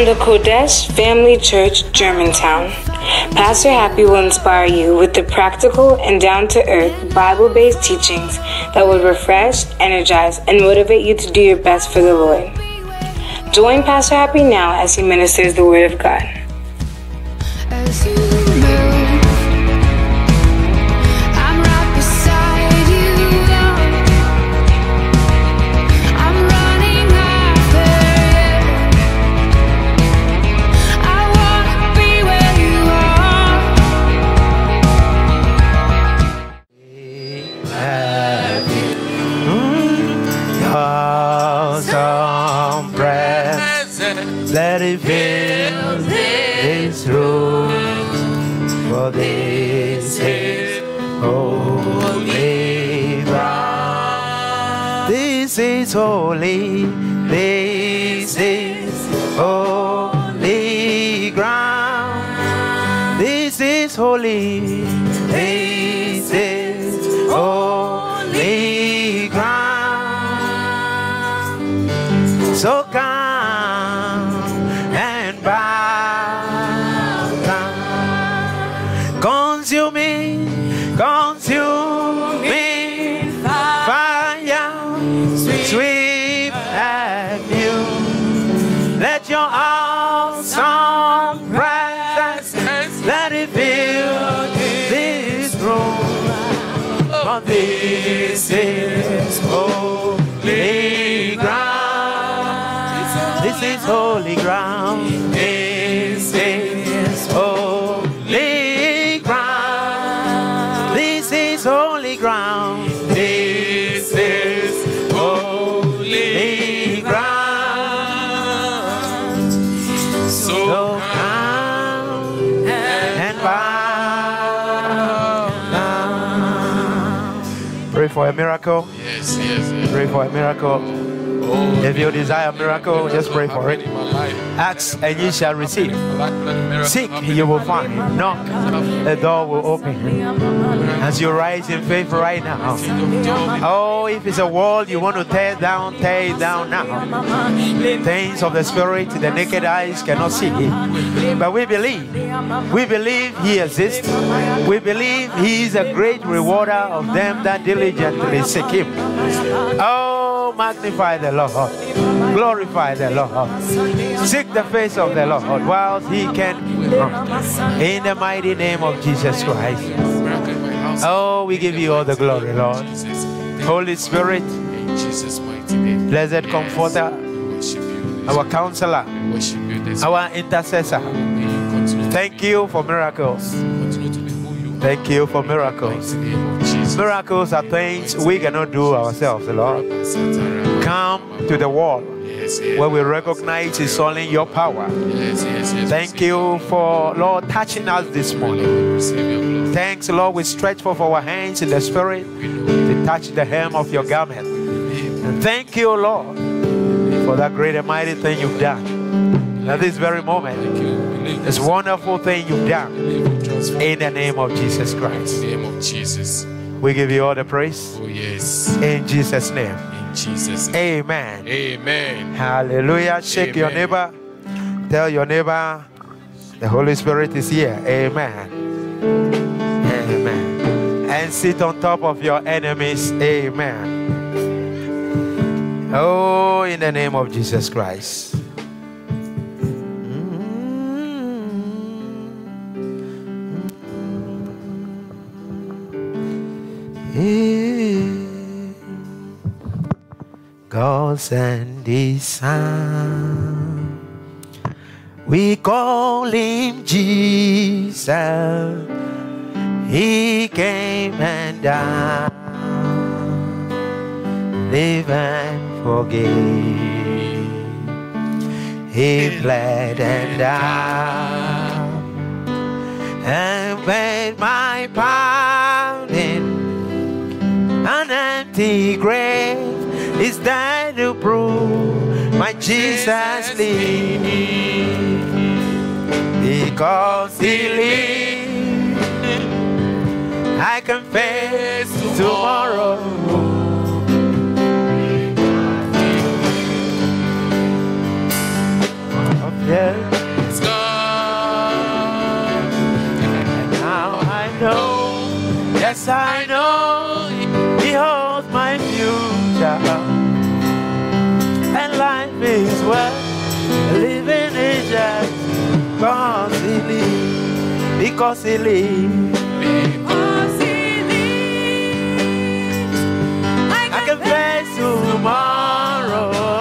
From the Kodesh Family Church, Germantown, Pastor Happy will inspire you with the practical and down to earth Bible based teachings that will refresh, energize, and motivate you to do your best for the Lord. Join Pastor Happy now as he ministers the Word of God. This holy ground. This is holy ground. This is holy ground. This is holy ground. So come and bow down. Pray for a miracle. Yes, yes, yes. Pray for a miracle. If you desire a miracle, just pray for it. Ask and ye shall receive. Seek, you will find. Knock, the door will open. As you rise in faith right now. Oh, if it's a wall you want to tear down, tear it down now. Things of the spirit the naked eyes cannot see. But we believe. We believe He exists. We believe He is a great rewarder of them that diligently seek Him. Oh, magnify the Lord. Glorify the Lord. Seek the face of the Lord whilst He can. In the mighty name of Jesus Christ. Oh, we give you all the glory, Lord. Holy Spirit, blessed comforter, our counselor, our intercessor. Thank you for miracles. Thank you for miracles. the name of Jesus. Miracles are things we cannot do ourselves, Lord. Come to the wall where we recognize it's only your power. Thank you for, Lord, touching us this morning. Lord, receive your glory. Thanks, Lord. We stretch forth our hands in the Spirit to touch the hem of your garment. And thank you, Lord, for that great and mighty thing you've done. At this very moment, this wonderful thing you've done in the name of Jesus Christ. In the name of Jesus. We give you all the praise Oh, yes. in Jesus' name. In Jesus' name. Amen. Amen. Hallelujah. Shake your neighbor. Tell your neighbor the Holy Spirit is here. Amen. Amen. And sit on top of your enemies. Amen. Oh, in the name of Jesus Christ. God send his son. We call him Jesus. He came and died. Live and forgive. He bled and died. And made my pardon empty grave. Is there to prove my Jesus lives. Because he lives. I can face tomorrow. Of yeah. It's gone. Now I know, yes I know, He is worth living is just because He lives, because He lives. Because he lives, I I can face tomorrow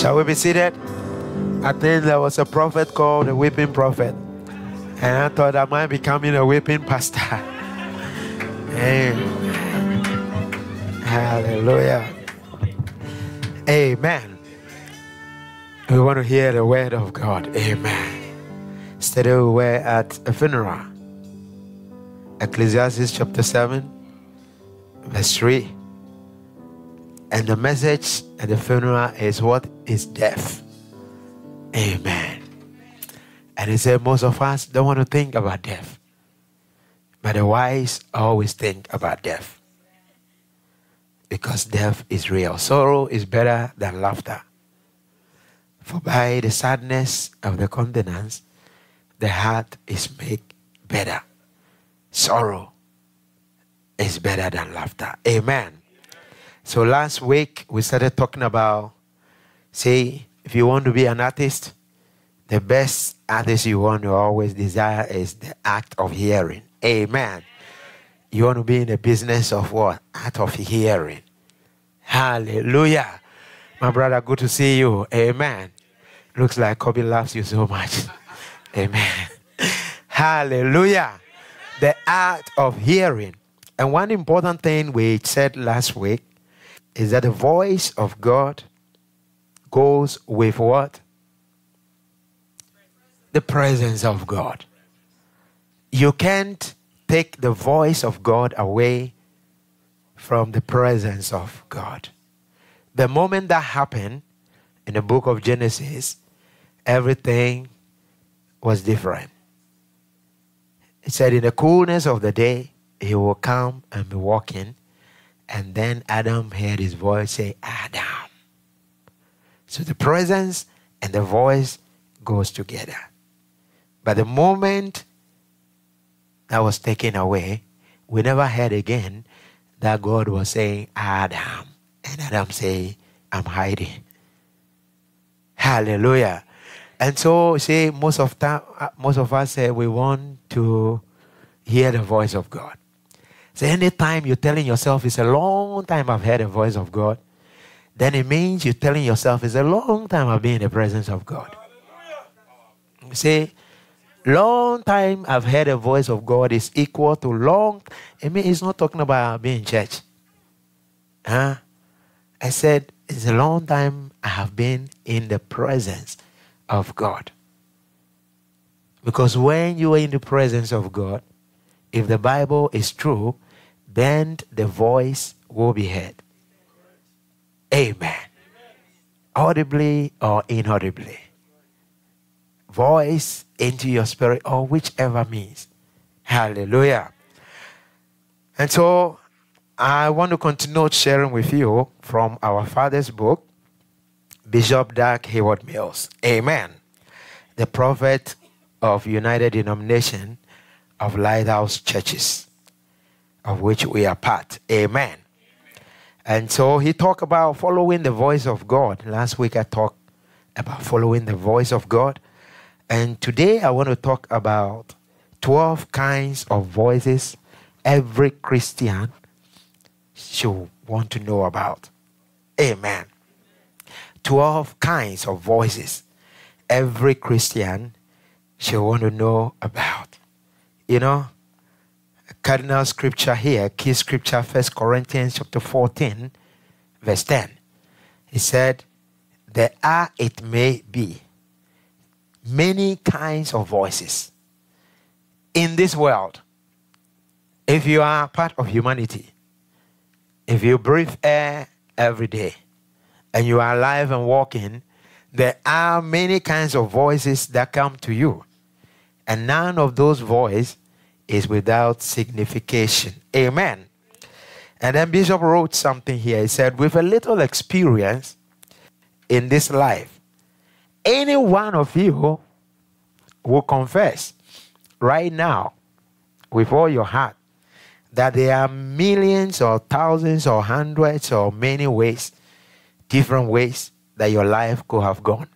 Shall we be seated? I think there was a prophet called the weeping prophet. And I thought I might be becoming a weeping pastor. Amen. Hallelujah. Amen. We want to hear the word of God. Amen. Today we were at a funeral. Ecclesiastes chapter 7, verse 3. And the message at the funeral is what is death. Amen. And he said most of us don't want to think about death. But the wise always think about death. Because death is real. Sorrow is better than laughter. For by the sadness of the countenance, the heart is made better. Sorrow is better than laughter. Amen. So last week we started talking about, say, if you want to be an artist, the best artist you want to always desire is the act of hearing. Amen. You want to be in the business of what? Art of hearing. Hallelujah. My brother, good to see you. Amen. Looks like Kobe loves you so much. Amen. Hallelujah. The art of hearing. And one important thing we said last week is that the voice of God goes with what? The presence of God. You can't take the voice of God away from the presence of God. The moment that happened in the book of Genesis, everything was different. It said, In the coolness of the day, he will come and be walking. And then Adam heard his voice say, Adam. So the presence and the voice goes together. But the moment that was taken away, we never heard again that God was saying, Adam. And Adam say, I'm hiding. Hallelujah. And so, see, most of time, uh, most of us say we want to hear the voice of God. So anytime you're telling yourself it's a long time I've heard the voice of God, then it means you're telling yourself it's a long time I've been in the presence of God. You see, long time I've heard the voice of God is equal to long. I mean, it's not talking about being in church. Huh? I said it's a long time I have been in the presence of God. Because when you are in the presence of God, if the Bible is true, then the voice will be heard. Amen. Audibly or inaudibly. Voice into your spirit or whichever means. Hallelujah. And so I want to continue sharing with you from our father's book, Bishop Dag Heward-Mills. Amen. The prophet of United Denomination of Lighthouse Churches, of which we are part. Amen. And so he talked about following the voice of God. Last week I talked about following the voice of God. And today I want to talk about 12 kinds of voices every Christian should want to know about. Amen. 12 kinds of voices every Christian should want to know about. You know, cardinal scripture here, key scripture, First Corinthians chapter 14, verse 10. He said, There are, it may be, many kinds of voices in this world. If you are part of humanity, if you breathe air every day and you are alive and walking, there are many kinds of voices that come to you. And none of those voices is without signification. Amen. And then Bishop wrote something here. He said, with a little experience in this life, any one of you will confess right now with all your heart that there are millions or thousands or hundreds or many ways, different ways that your life could have gone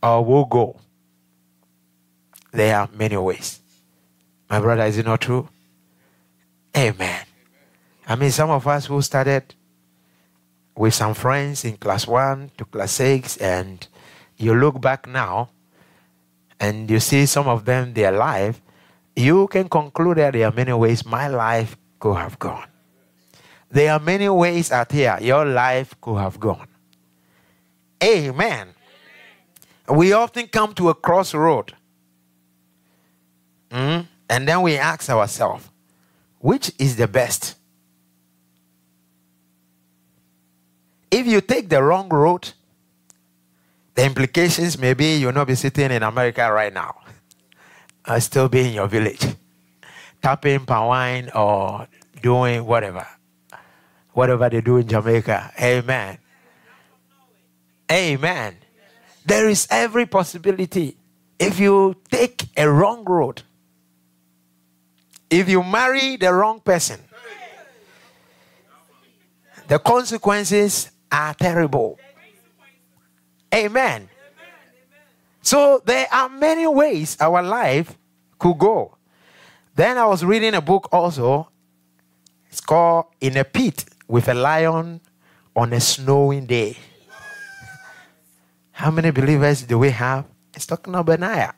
or will go. There are many ways. My brother, is it not true? Amen. I mean, some of us who started with some friends in class one to class six, and you look back now and you see some of them, their life, you can conclude that there are many ways my life could have gone. There are many ways out here your life could have gone. Amen. We often come to a crossroad. Mm, and then we ask ourselves, which is the best? If you take the wrong road, the implications may be you'll not be sitting in America right now. I'll uh, still be in your village, tapping palm wine or doing whatever. Whatever they do in Jamaica. Amen. Amen. There is every possibility. If you take a wrong road, if you marry the wrong person, the consequences are terrible. Amen. So there are many ways our life could go. Then I was reading a book also. It's called In a Pit with a Lion on a Snowing Day. How many believers do we have? It's talking about Benaiah.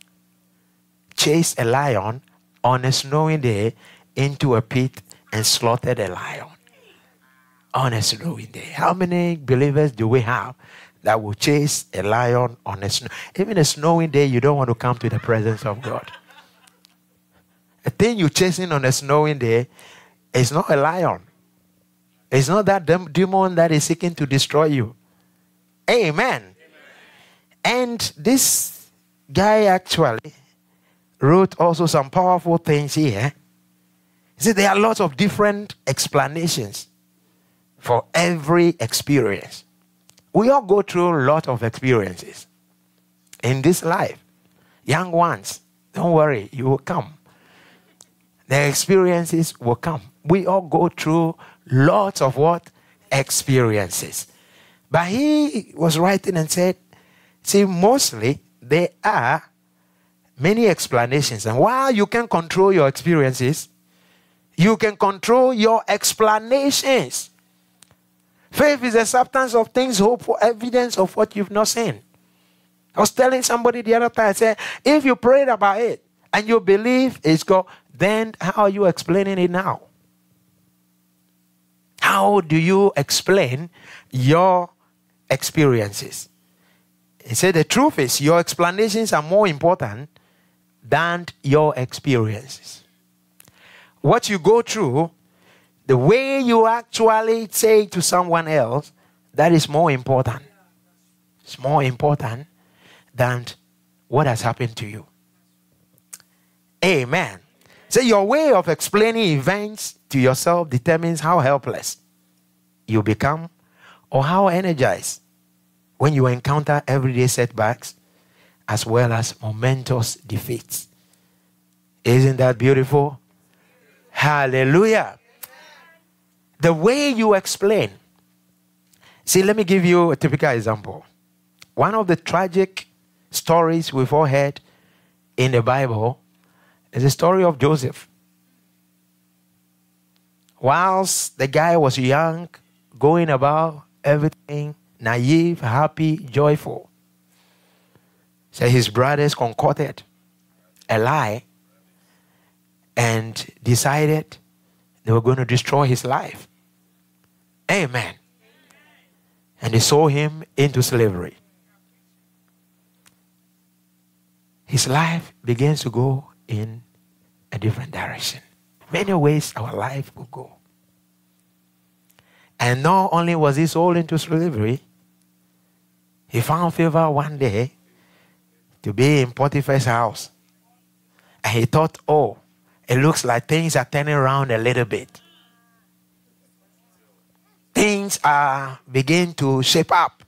Chased a lion on a snowing day into a pit and slaughtered a lion on a snowing day. How many believers do we have that will chase a lion on a snow? Even a snowing day, you don't want to come to the presence of God. A thing you're chasing on a snowing day is not a lion. It's not that dem- demon that is seeking to destroy you. Amen. And this guy actually wrote also some powerful things here. He said there are lots of different explanations for every experience. We all go through a lot of experiences in this life. Young ones, don't worry, you will come. The experiences will come. We all go through lots of what? Experiences. But he was writing and said, see, mostly they are many explanations. And while you can control your experiences, you can control your explanations. Faith is the substance of things, hoped for evidence of what you've not seen. I was telling somebody the other time, I said, if you prayed about it and you believe it's God, then how are you explaining it now? How do you explain your experiences? He said, the truth is, your explanations are more important than your experiences. What you go through, the way you actually say to someone else, that is more important. It's more important than what has happened to you. Amen. So, your way of explaining events to yourself determines how helpless you become or how energized when you encounter everyday setbacks as well as momentous defeats. Isn't that beautiful? Hallelujah. The way you explain. See, let me give you a typical example. One of the tragic stories we've all heard in the Bible is the story of Joseph. Whilst the guy was young, going about everything, naive, happy, joyful, so his brothers concocted a lie and decided they were going to destroy his life. Amen. And they sold him into slavery. His life begins to go in a different direction. Many ways our life will go. And not only was he sold into slavery, he found favor one day to be in Potiphar's house. And he thought, oh, it looks like things are turning around a little bit. Things are beginning to shape up.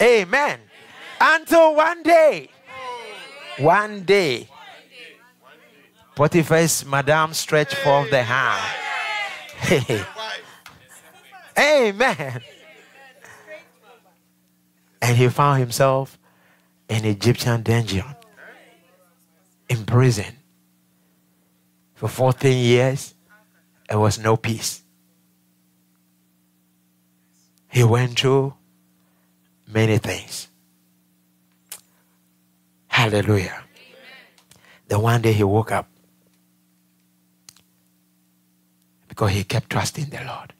Amen. Until one day, one day, Potiphar's madam stretched forth the hand. Amen. And he found himself in Egyptian dungeon, in prison. For 14 years, there was no peace. He went through many things. Hallelujah. Then one day he woke up because he kept trusting the Lord.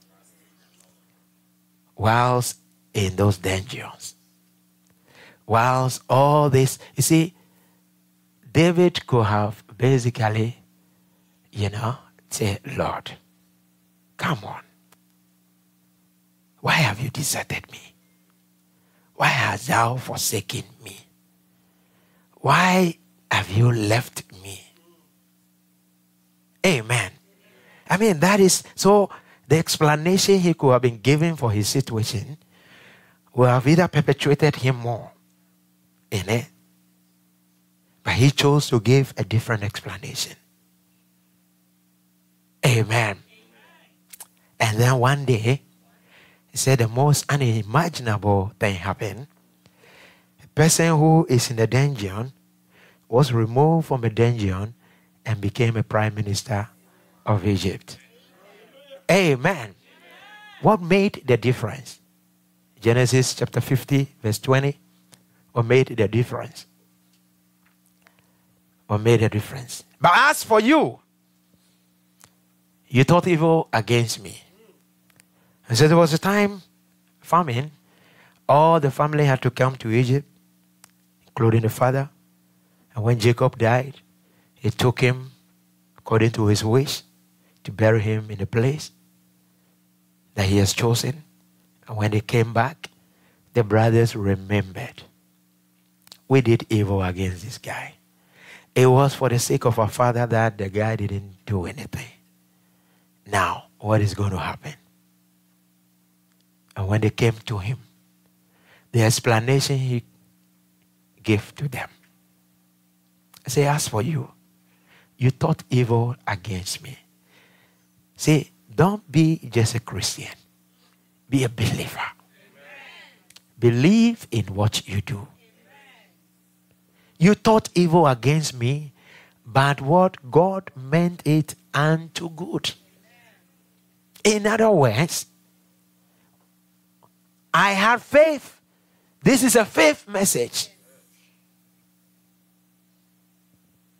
Whilst in those dungeons, whilst all this, you see, David could have basically, you know, say, Lord, come on. Why have you deserted me? Why hast thou forsaken me? Why have you left me? Amen. I mean, that is so the explanation he could have been given for his situation would have either perpetuated him more in it, but he chose to give a different explanation. Amen. And then one day, he said the most unimaginable thing happened. A person who is in a dungeon was removed from a dungeon and became a prime minister of Egypt. Amen. What made the difference? Genesis chapter 50, verse 20. What made the difference? What made the difference? But as for you, you thought evil against me. And so there was a time, famine, all the family had to come to Egypt, including the father. And when Jacob died, he took him according to his wish to bury him in a place that he has chosen. And when they came back, the brothers remembered. We did evil against this guy. It was for the sake of our father that the guy didn't do anything. Now, what is going to happen? And when they came to him, the explanation he gave to them. Say, as for you, you thought evil against me. See, don't be just a Christian. Be a believer. Believe in what you do. You thought evil against me, but what God meant it unto good. In other words, I had faith. This is a faith message.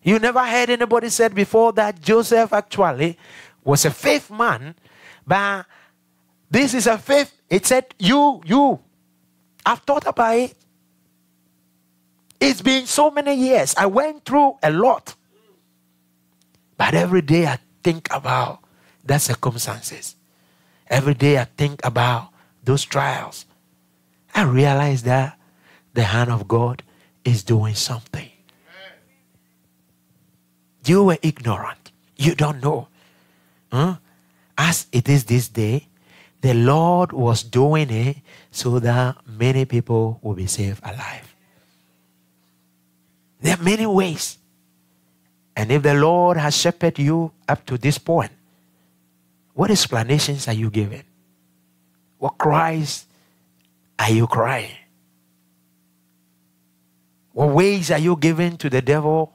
You never heard anybody said before that Joseph actually was a faith man, but this is a faith. It said, You, you. I've thought about it. It's been so many years. I went through a lot. But every day I think about the circumstances. Every day I think about those trials. I realize that the hand of God is doing something. You were ignorant. You don't know. Huh? As it is this day, the Lord was doing it so that many people will be saved alive. There are many ways. And if the Lord has shepherded you up to this point, what explanations are you giving? What cries are you crying? What ways are you giving to the devil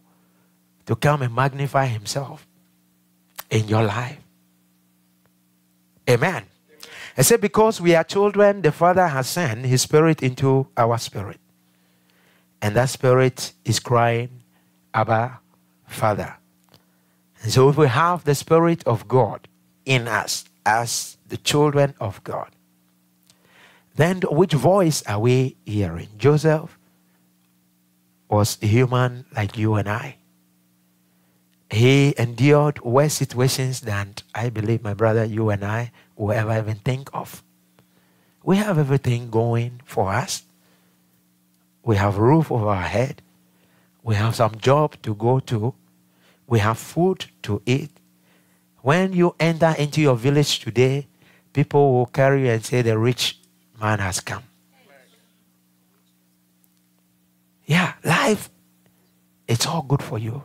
to come and magnify himself in your life? Amen. I said, because we are children, the Father has sent His Spirit into our spirit. And that Spirit is crying, Abba, Father. And so if we have the Spirit of God in us as the children of God, then which voice are we hearing? Joseph was a human like you and I. He endured worse situations than I believe my brother, you and I will ever even think of. We have everything going for us. We have roof over our head. We have some job to go to. We have food to eat. When you enter into your village today, people will carry you and say the rich man has come. Yeah, life, it's all good for you.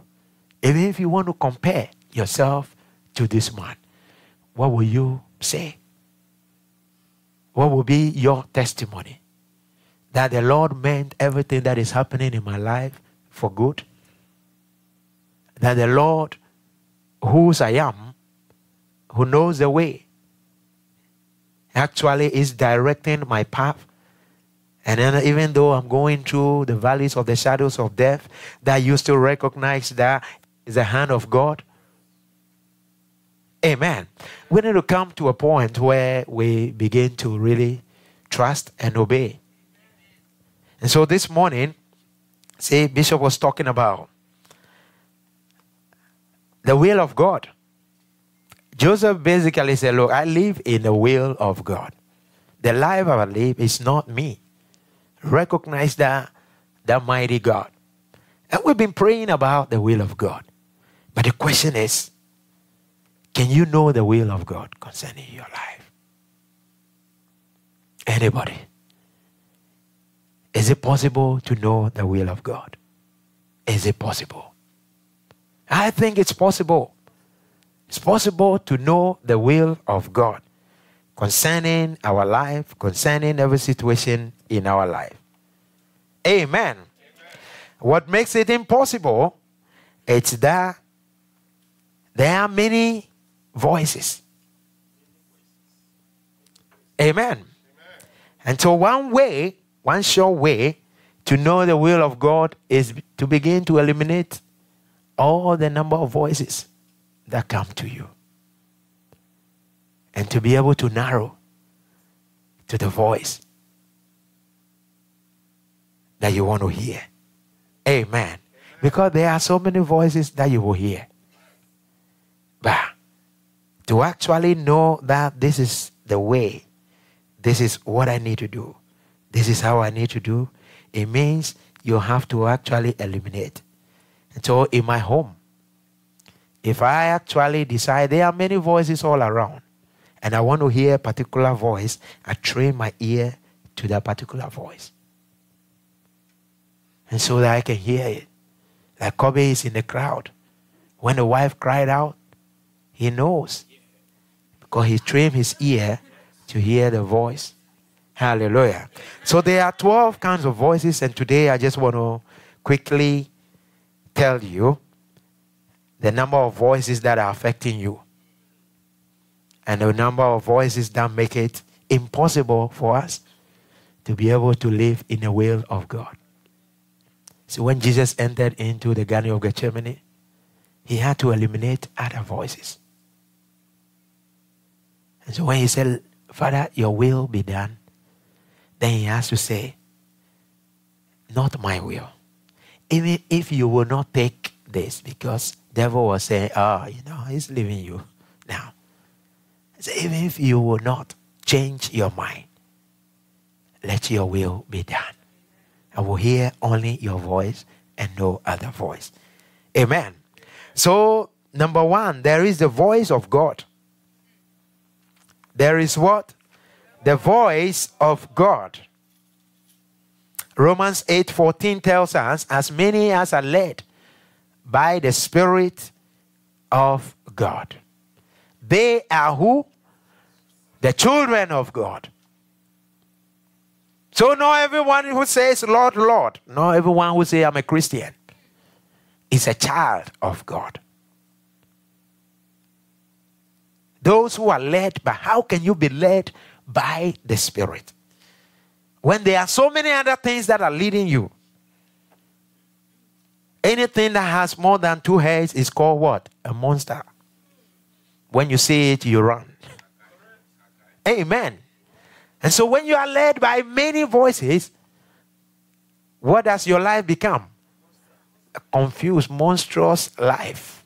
Even if you want to compare yourself to this man, what will you say? What will be your testimony? That the Lord meant everything that is happening in my life for good? That the Lord, whose I am, who knows the way, actually is directing my path. And then, even though I'm going through the valleys of the shadows of death, that you still recognize that is the hand of God. Amen. We need to come to a point where we begin to really trust and obey. And so this morning, see, Bishop was talking about the will of God. Joseph basically said, Look, I live in the will of God. The life I live is not me. Recognize that, the mighty God. And we've been praying about the will of God. But the question is, can you know the will of God concerning your life? Anybody? Is it possible to know the will of God? Is it possible? I think it's possible. It's possible to know the will of God concerning our life, concerning every situation in our life. Amen. Amen. What makes it impossible? It's that there are many voices. Amen. Amen. And so, one way, one sure way to know the will of God is to begin to eliminate all the number of voices that come to you. And to be able to narrow to the voice that you want to hear. Amen. Because there are so many voices that you will hear. But to actually know that this is the way, this is what I need to do, this is how I need to do, it means you have to actually eliminate. And so in my home, if I actually decide there are many voices all around, and I want to hear a particular voice, I train my ear to that particular voice. And so that I can hear it. Like Kobe is in the crowd. When the wife cried out, he knows. Because he trained his ear to hear the voice. Hallelujah. So there are 12 kinds of voices, and today I just want to quickly tell you the number of voices that are affecting you and the number of voices that make it impossible for us to be able to live in the will of God. So when Jesus entered into the Garden of Gethsemane, he had to eliminate other voices. And so when he said, Father, your will be done, then he has to say, Not my will. Even if you will not take this, because devil was saying, Oh, you know, he's leaving you now. So even if you will not change your mind, let your will be done. I will hear only your voice and no other voice. Amen. So, number one, there is the voice of God. There is what? The voice of God. Romans 8:14 tells us, as many as are led by the Spirit of God. They are who? The children of God. So not everyone who says Lord, Lord, not everyone who says I'm a Christian is a child of God. Those who are led by, how can you be led by the Spirit? When there are so many other things that are leading you. Anything that has more than two heads is called what? A monster. When you see it, you run. Amen. And so when you are led by many voices, what does your life become? A confused, monstrous life.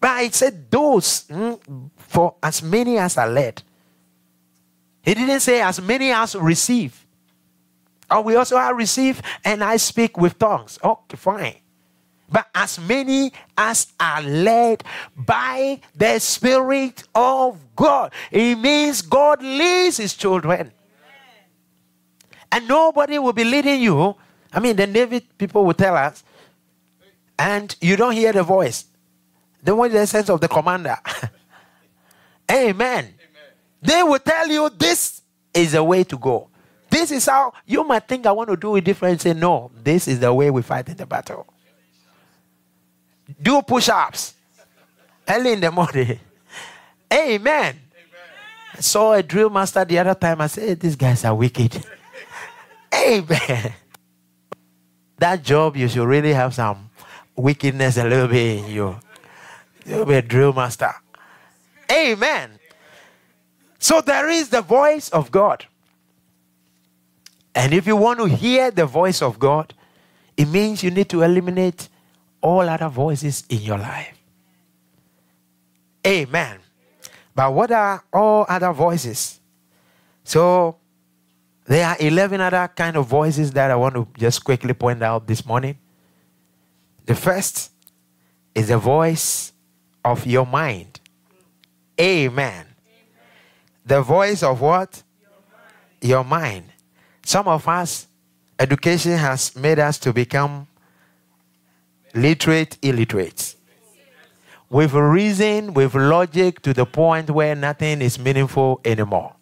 But it said those mm, for as many as are led. He didn't say as many as receive. Oh, we also have receive and I speak with tongues. Okay, fine. But as many as are led by the Spirit of God. It means God leads his children. And nobody will be leading you. I mean, the Navy people will tell us, and you don't hear the voice. They want the sense of the commander. Amen. They will tell you this is the way to go. This is how you might think I want to do it different. Say, no, this is the way we fight in the battle. Do push ups early in the morning. Amen. I saw a drill master the other time. I said, these guys are wicked. Amen. That job, you should really have some wickedness a little bit in you. You'll be a drill master. Amen. So there is the voice of God. And if you want to hear the voice of God, it means you need to eliminate all other voices in your life. Amen. But what are all other voices? So there are 11 other kind of voices that I want to just quickly point out this morning. The first is the voice of your mind. Amen. The voice of what? Your mind. Some of us, education has made us to become literate illiterates. With reason, with logic, to the point where nothing is meaningful anymore.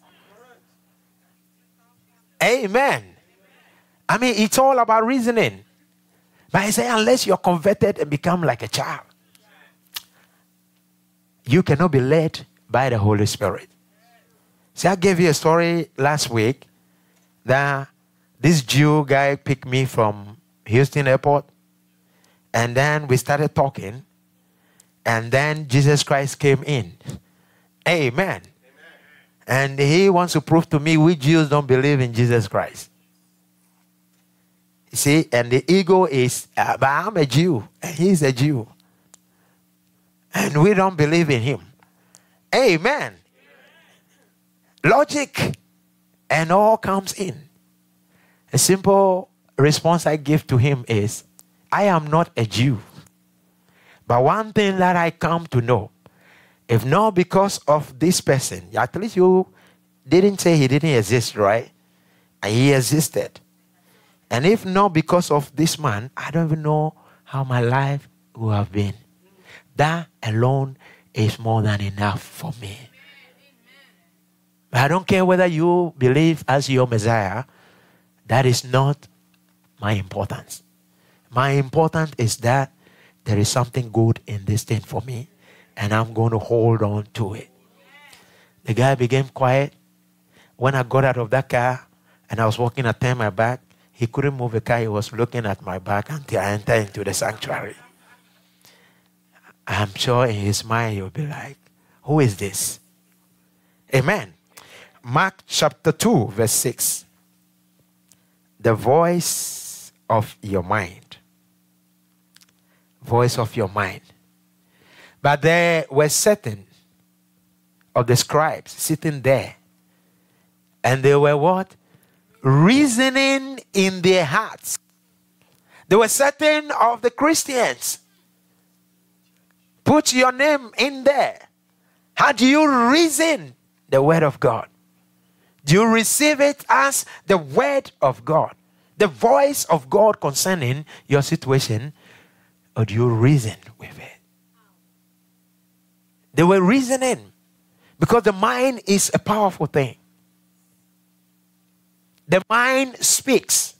Amen. I mean, it's all about reasoning. But I say, unless you're converted and become like a child, you cannot be led by the Holy Spirit. See, I gave you a story last week that this Jew guy picked me from Houston Airport, and then we started talking, and then Jesus Christ came in. Amen. And he wants to prove to me we Jews don't believe in Jesus Christ. You see, and the ego is, uh, but I'm a Jew, and he's a Jew. And we don't believe in him. Amen. Logic and all comes in. A simple response I give to him is I am not a Jew. But one thing that I come to know, if not because of this person, at least you didn't say he didn't exist, right? And he existed. And if not because of this man, I don't even know how my life would have been. That alone is more than enough for me. But I don't care whether you believe as your Messiah, that is not my importance. My importance is that there is something good in this thing for me, and I'm going to hold on to it. The guy became quiet. When I got out of that car and I was walking, I turned my back. He couldn't move the car. He was looking at my back until I entered into the sanctuary. I'm sure in his mind he'll be like, Who is this? Amen. Mark chapter 2, verse 6. The voice of your mind. Voice of your mind. But there were certain of the scribes sitting there. And they were what? Reasoning in their hearts. There were certain of the Christians. Put your name in there. How do you reason the word of God? Do you receive it as the word of God, the voice of God concerning your situation, or do you reason with it? They were reasoning because the mind is a powerful thing. The mind speaks.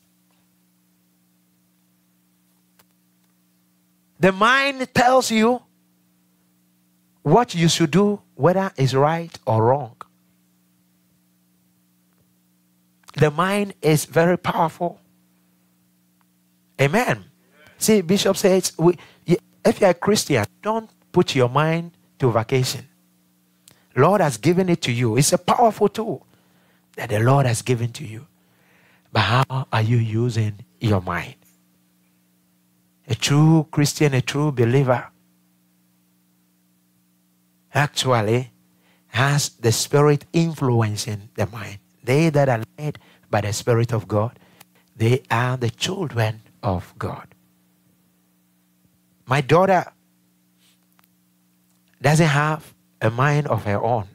The mind tells you what you should do, whether it's right or wrong. The mind is very powerful. Amen. See, Bishop says, we, if you're a Christian, don't put your mind to vacation. Lord has given it to you. It's a powerful tool that the Lord has given to you. But how are you using your mind? A true Christian, a true believer, actually has the Spirit influencing the mind. They that are led by the Spirit of God, they are the children of God. My daughter doesn't have a mind of her own.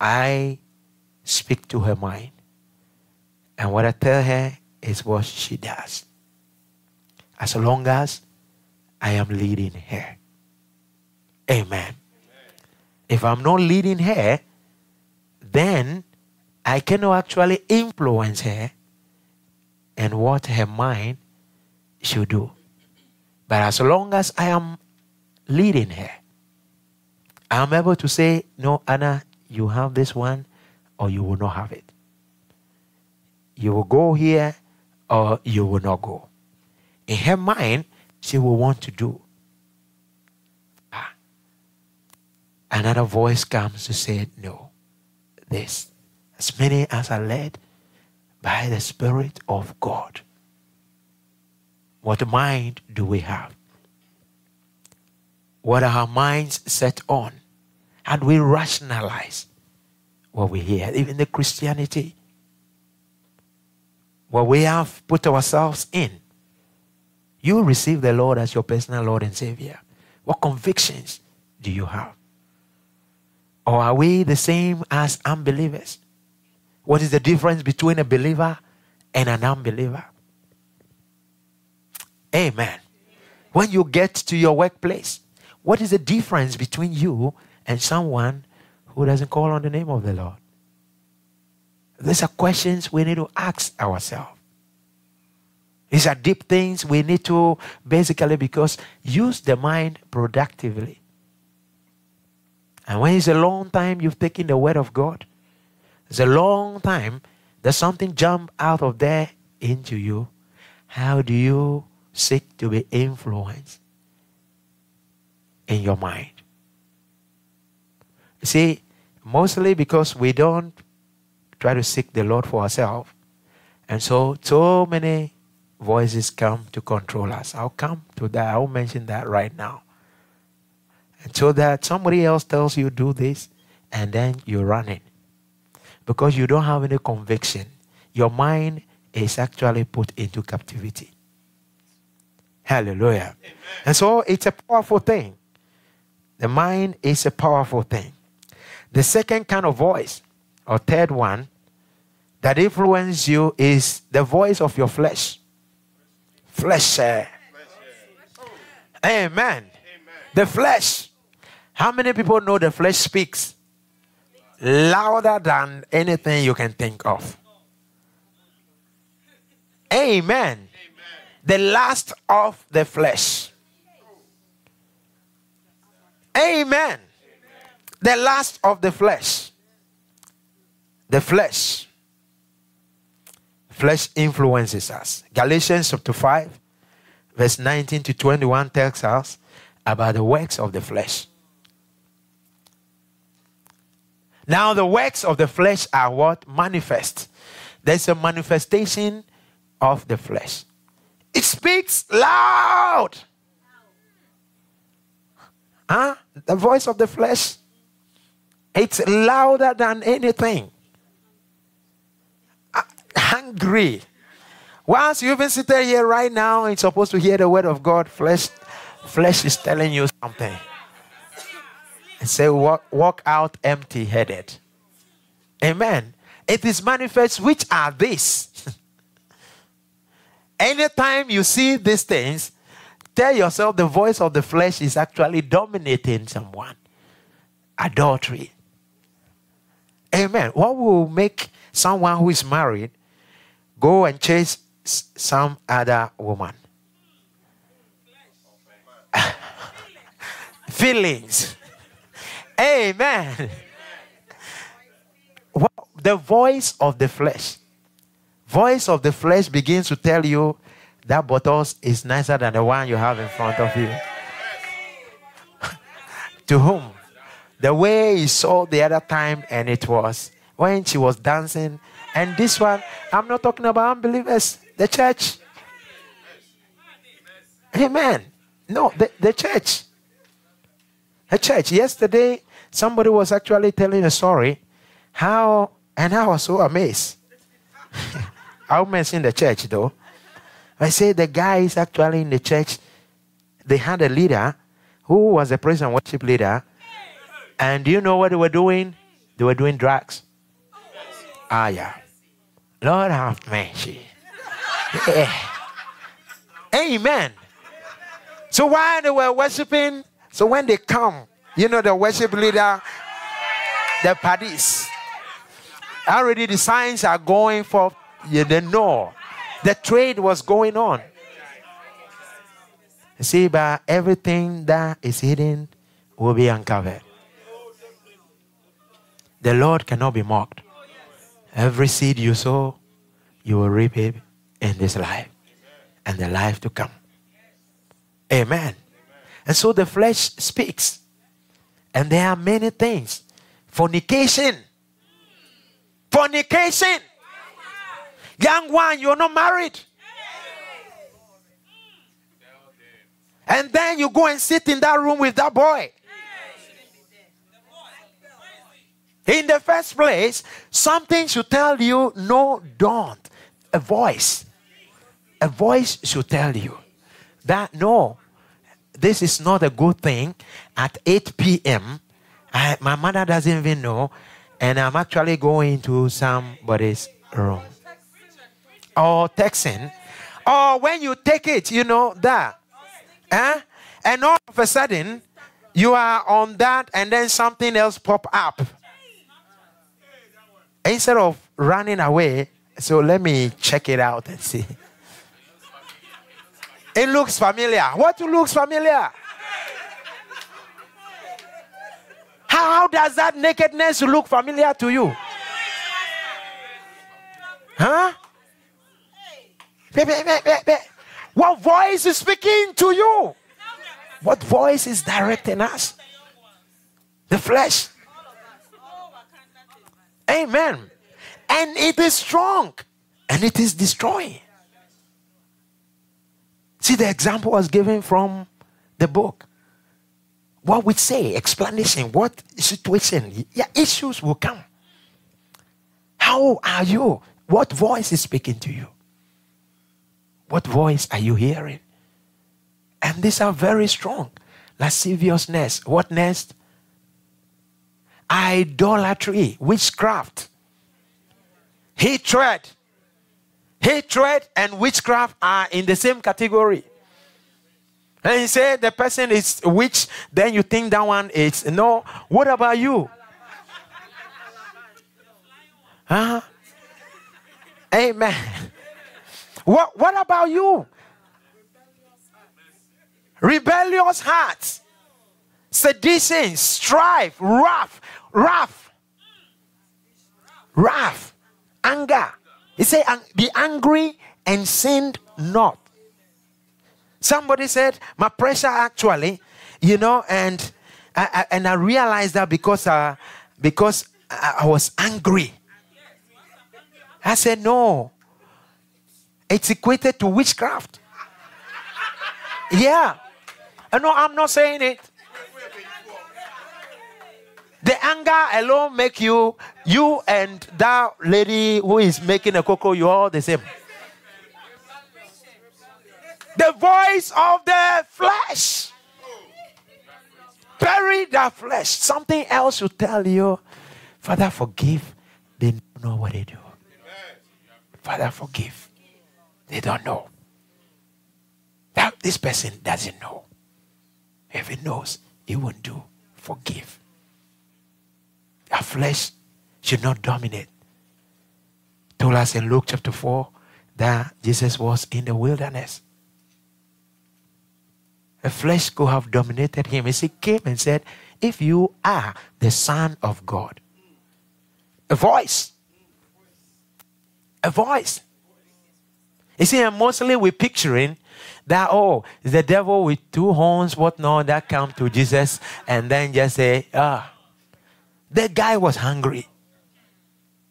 I speak to her mind. And what I tell her is what she does. As long as I am leading her. Amen. If I'm not leading her, then I cannot actually influence her and what her mind should do. But as long as I am leading her, I'm able to say, No, Anna, you have this one, or you will not have it. You will go here, or you will not go. In her mind, she will want to do. Ah. Another voice comes to say, No, this. As many as are led by the Spirit of God. What mind do we have? What are our minds set on? Do we rationalize what we hear? Even the Christianity, what we have put ourselves in. You receive the Lord as your personal Lord and Savior. What convictions do you have? Or are we the same as unbelievers? What is the difference between a believer and an unbeliever? Amen. When you get to your workplace, what is the difference between you and someone who doesn't call on the name of the Lord? These are questions we need to ask ourselves. These are deep things we need to basically because use the mind productively. And when it's a long time you've taken the word of God, it's a long time there's something jump out of there into you. How do you seek to be influenced in your mind? You see, mostly because we don't try to seek the Lord for ourselves. And so, so many voices come to control us. I'll come to that. I'll mention that right now. So that somebody else tells you do this, and then you run it. Because you don't have any conviction. Your mind is actually put into captivity. Hallelujah. And so it's a powerful thing. The mind is a powerful thing. The second kind of voice, or third one, that influences you is the voice of your flesh. Flesh. eh? Amen. The flesh. How many people know the flesh speaks louder than anything you can think of? Amen. The last of the flesh. Amen. The last of the flesh. The flesh. Flesh influences us. Galatians chapter 5, verse 19 to 21 tells us about the works of the flesh. Now, the works of the flesh are what? Manifest. There's a manifestation of the flesh. It speaks loud. Huh? The voice of the flesh. It's louder than anything. Uh, Hungry. Once you've been sitting here right now, it's supposed to hear the word of God. Flesh, flesh is telling you something. And say, walk, walk out empty headed. Amen. It is manifest, which are these. Anytime you see these things, tell yourself the voice of the flesh is actually dominating someone. Adultery. Amen. What will make someone who is married go and chase some other woman? Feelings. Amen. What, the voice of the flesh. Voice of the flesh begins to tell you that bottle is nicer than the one you have in front of you. to whom? The way he saw the other time, and it was when she was dancing. And this one, I'm not talking about unbelievers, the church. Amen. No, the, the church. A church. Yesterday, somebody was actually telling a story how, and I was so amazed. I won't mention the church though. I say the guy is actually in the church. They had a leader who was a praise and worship leader. And do you know what they were doing? They were doing drugs. Ah, yeah. Lord have mercy. Yeah. Amen. So while they were worshiping, so when they come, you know, the worship leader, the parties, already the signs are going for, you they know. The trade was going on. You see, but everything that is hidden will be uncovered. The Lord cannot be mocked. Every seed you sow, you will reap it in this life and the life to come. Amen. And so the flesh speaks. And there are many things. Fornication. Fornication. Young one, you're not married. And then you go and sit in that room with that boy. In the first place, something should tell you, no, don't. A voice. A voice should tell you that, no, this is not a good thing. At 8 p.m., I, my mother doesn't even know, and I'm actually going to somebody's room. Or texting. Or when you take it, you know, that. Eh? And all of a sudden, you are on that, and then something else pop up. Instead of running away, so let me check it out and see. It looks familiar. What looks familiar? How, does that nakedness look familiar to you? Huh? What voice is speaking to you? What voice is directing us? The flesh. Amen. And it is strong and it is destroying. See, the example was given from the book. What we say, explanation, what situation, yeah, issues will come. How are you? What voice is speaking to you? What voice are you hearing? And these are very strong. Lasciviousness. What next? Idolatry, witchcraft, hatred. Hatred and witchcraft are in the same category. And you say the person is witch, then you think that one is no. What about you? Huh? Amen. What, what about you? Rebellious hearts, sedition, strife, wrath, wrath, wrath, anger. He said, Be angry and sin not. Somebody said, My pressure actually, you know, and I, I- and I realized that because uh, because I, I was angry. I said, No, it's equated to witchcraft. Yeah. Uh, No, I'm not saying it. The anger alone make you, you and that lady who is making a cocoa, you're all the same. The voice of the flesh. Bury that flesh. Something else will tell you, Father, forgive. They don't know what they do. Father, forgive. They don't know. That this person doesn't know. If he knows, he won't do. Forgive. Our flesh should not dominate. Told us in Luke chapter 4 that Jesus was in the wilderness. The flesh could have dominated him. As He came and said, If you are the Son of God, a voice, a voice. You see, and mostly we're picturing that, oh, the devil with two horns, whatnot, that come to Jesus and then just say, ah, the guy was hungry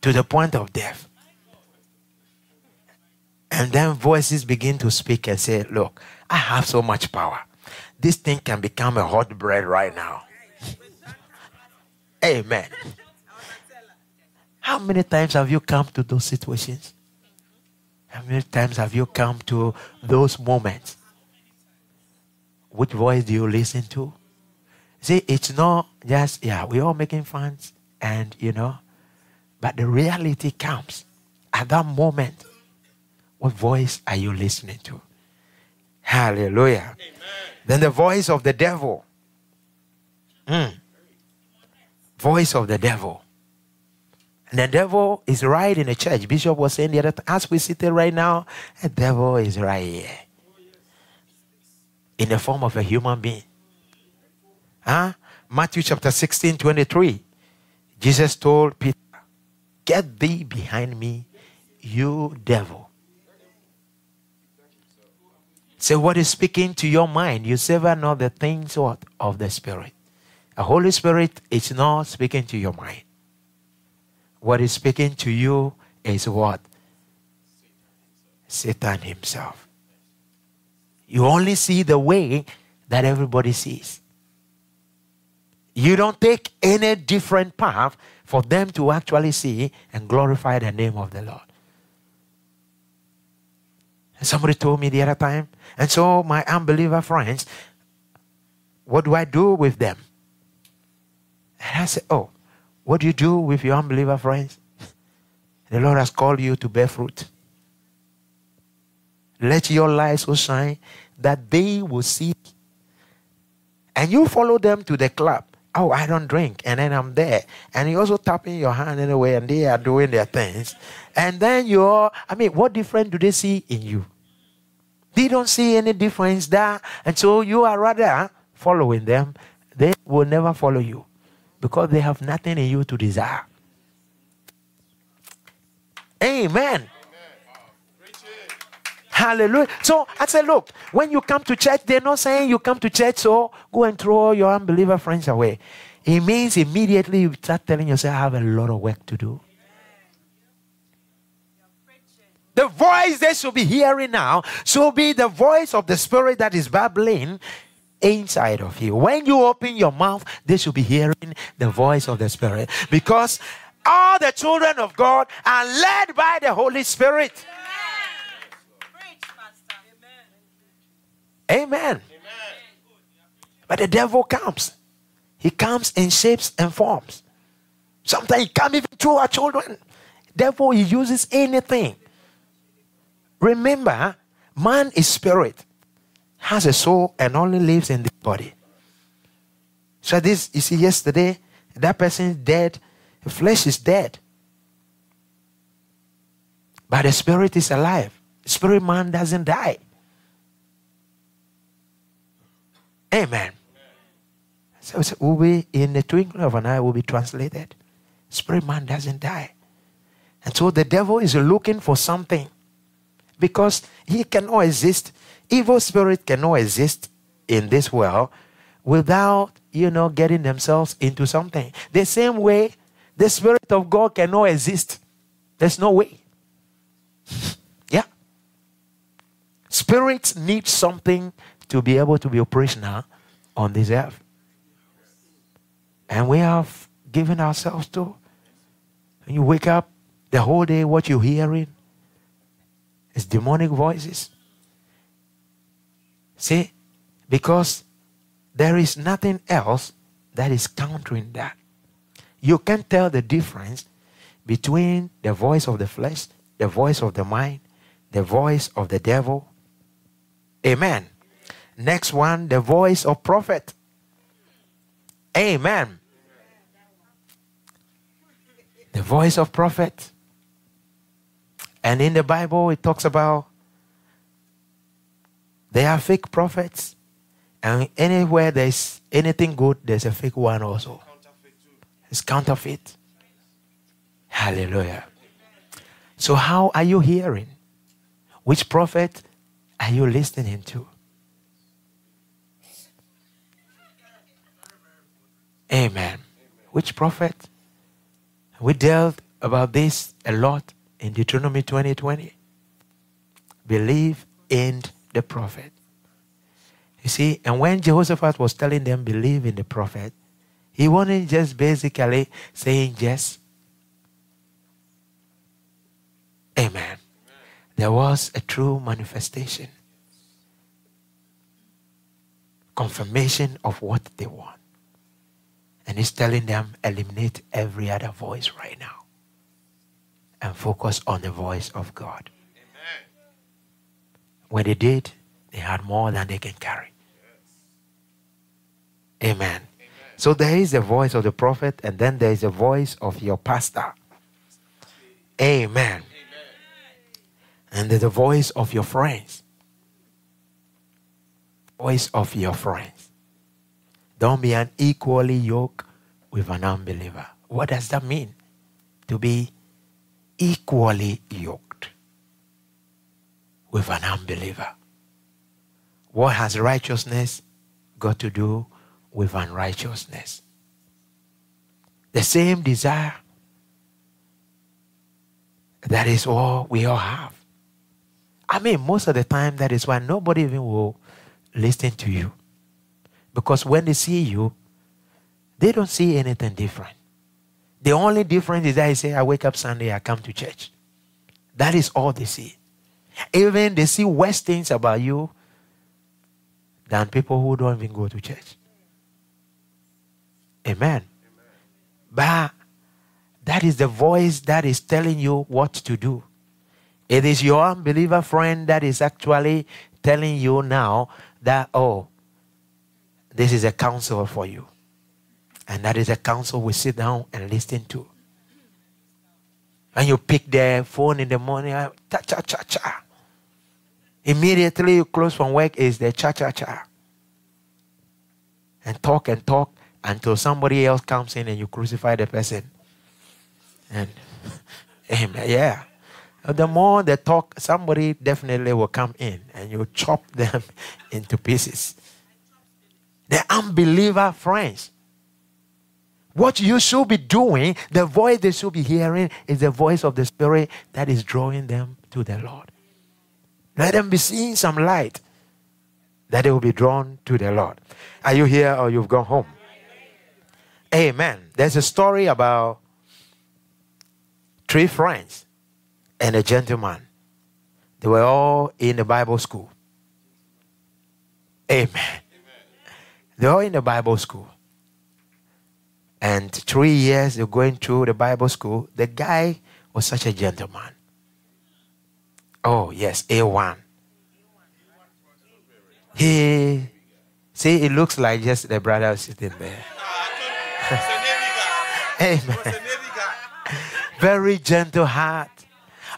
to the point of death. And then voices begin to speak and say, Look, I have so much power. This thing can become a hot bread right now. Amen. How many times have you come to those situations? How many times have you come to those moments? Which voice do you listen to? See, it's not just, yeah, we're all making fun and, you know, but the reality comes at that moment. What voice are you listening to? Hallelujah. Then the voice of the devil. Mm. Voice of the devil. And the devil is right in the church. Bishop was saying the other time, as we sit there right now, the devil is right here. In the form of a human being. Huh? Matthew chapter 16, 23. Jesus told Peter, Get thee behind me, you devil. Say what is speaking to your mind. You savor not the things what? Of the Spirit. The Holy Spirit is not speaking to your mind. What is speaking to you is what? Satan himself. You only see the way that everybody sees. You don't take any different path for them to actually see and glorify the name of the Lord. And somebody told me the other time, and so my unbeliever friends, what do I do with them? And I said, Oh, what do you do with your unbeliever friends? The Lord has called you to bear fruit. Let your light so shine that they will see. And you follow them to the club. Oh, I don't drink. And then I'm there. And you also tapping your hand anyway, and they are doing their things. And then you're, I mean, what difference do they see in you? They don't see any difference there. And so you are rather following them. They will never follow you because they have nothing in you to desire. Amen. Hallelujah. So I said, look, when you come to church, they're not saying you come to church, so go and throw your unbeliever friends away. It means immediately you start telling yourself, I have a lot of work to do. The voice they should be hearing now should be the voice of the Spirit that is babbling inside of you. When you open your mouth, they should be hearing the voice of the Spirit because all the children of God are led by the Holy Spirit. Amen. But the devil comes. He comes in shapes and forms. Sometimes he comes even through our children. Therefore, he uses anything. Remember, man is spirit, has a soul, and only lives in the body. So this, you see, yesterday, that person is dead. The flesh is dead. But the spirit is alive. Spirit man doesn't die. Amen. So, so will be in the twinkling of an eye will be translated. Spirit man doesn't die. And so the devil is looking for something because he cannot exist. Evil spirit cannot exist in this world without, you know, getting themselves into something. The same way the spirit of God cannot exist. There's no way. yeah. Spirits need something to be able to be operational on this earth. And we have given ourselves to. When you wake up the whole day, what you're hearing is demonic voices. See, because there is nothing else that is countering that. You can tell the difference between the voice of the flesh, the voice of the mind, the voice of the devil. Amen. Next one, the voice of prophet. Amen. The voice of prophet. And in the Bible, it talks about there are fake prophets. And anywhere there's anything good, there's a fake one also. It's counterfeit. Hallelujah. So, how are you hearing? Which prophet are you listening to? Amen. Which prophet? We dealt about this a lot in Deuteronomy 2020. Believe in the prophet. You see, and when Jehoshaphat was telling them, believe in the prophet, He wasn't just basically saying yes. Amen. There was a true manifestation, confirmation of what they want. And he's telling them, eliminate every other voice right now and focus on the voice of God. Amen. When they did, they had more than they can carry. Amen. So there is the voice of the prophet, and then there is the voice of your pastor. Amen. And there's the voice of your friends. Voice of your friends. Don't be unequally yoked with an unbeliever. What does that mean? To be equally yoked with an unbeliever. What has righteousness got to do with unrighteousness? The same desire. That is all we all have. I mean, most of the time, that is why nobody even will listen to you. Because when they see you, they don't see anything different. The only difference is that I say, I wake up Sunday, I come to church. That is all they see. Even they see worse things about you than people who don't even go to church. Amen. But that is the voice that is telling you what to do. It is your unbeliever friend that is actually telling you now that, oh, this is a counsel for you. And that is a counsel we sit down and listen to. And you pick the phone in the morning, uh, cha cha cha cha. Immediately you close from work is the cha cha cha. And talk and talk until somebody else comes in and you crucify the person. And. Yeah. The more they talk, somebody definitely will come in and you chop them into pieces. The unbeliever friends. What you should be doing, the voice they should be hearing, is the voice of the Spirit that is drawing them to the Lord. Let them be seeing some light that they will be drawn to the Lord. Are you here or you've gone home? Amen. There's a story about three friends and a gentleman. They were all in the Bible school. Amen. They're all in the Bible school. And three years they're going through the Bible school. The guy was such a gentleman. Oh, yes, A1. He, see, it looks like just the brother sitting there. Amen. Very gentle heart.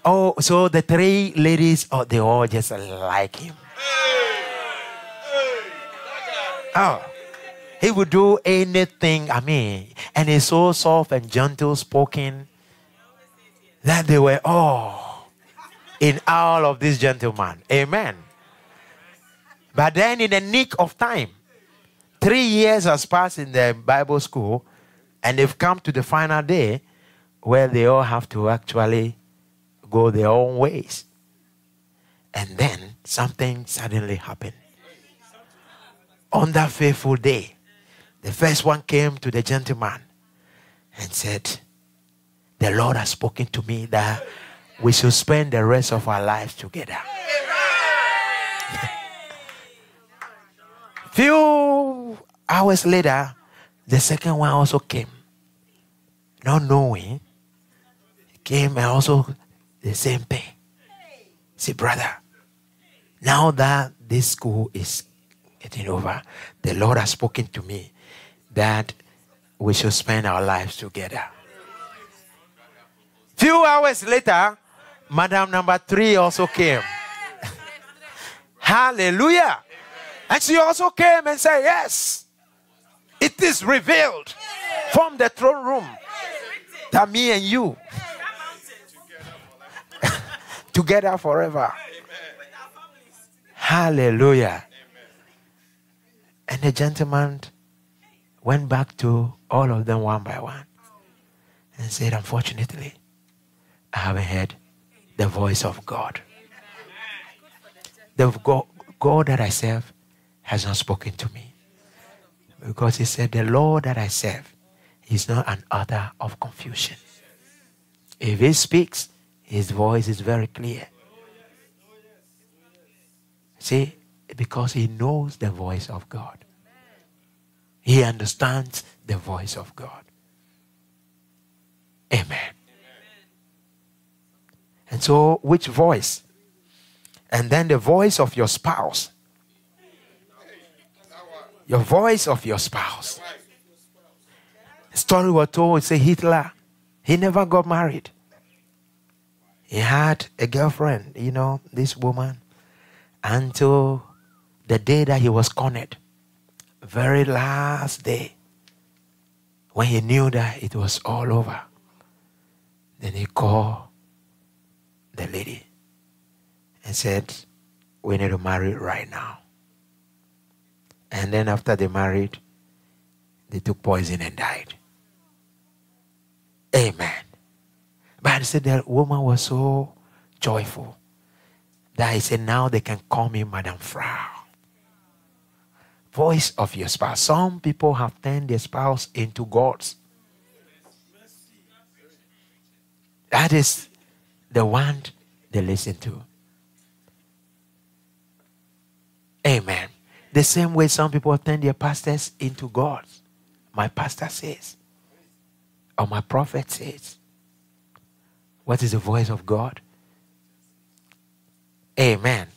Oh, so the three ladies, oh, they all just like him. Oh, he would do anything. I mean, and he's so soft and gentle spoken that they were all in all of this gentleman. Amen. But then, in the nick of time, three years has passed in the Bible school, and they've come to the final day where they all have to actually go their own ways. And then something suddenly happened. On that fateful day, the first one came to the gentleman and said, The Lord has spoken to me that we should spend the rest of our lives together. Few hours later, the second one also came. Not knowing, came and also the same thing. See, brother, now that this school is getting over, the Lord has spoken to me that we should spend our lives together. Few hours later, Madam number three also came. Hallelujah. And she also came and said, Yes, it is revealed from the throne room that me and you together forever. Hallelujah. And the gentleman went back to all of them one by one and said, Unfortunately, I haven't heard the voice of God. The God, that I serve has not spoken to me. Because he said, The Lord that I serve is not an author of confusion. If he speaks, his voice is very clear. See, because he knows the voice of God, he understands the voice of God. Amen. And so, which voice? And then the voice of your spouse. Your voice of your spouse. story was told, say Hitler, he never got married. He had a girlfriend, you know, this woman, until the day that he was cornered. Very last day, when he knew that it was all over, then he called the lady and said, We need to marry right now. And then after they married, they took poison and died. Amen. But he said the woman was so joyful that he said, Now they can call me Madame Frau. Voice of your spouse. Some people have turned their spouse into gods. That is the one they listen to. Amen. The same way some people turn their pastors into gods. My pastor says, or my prophet says. What is the voice of God? Amen.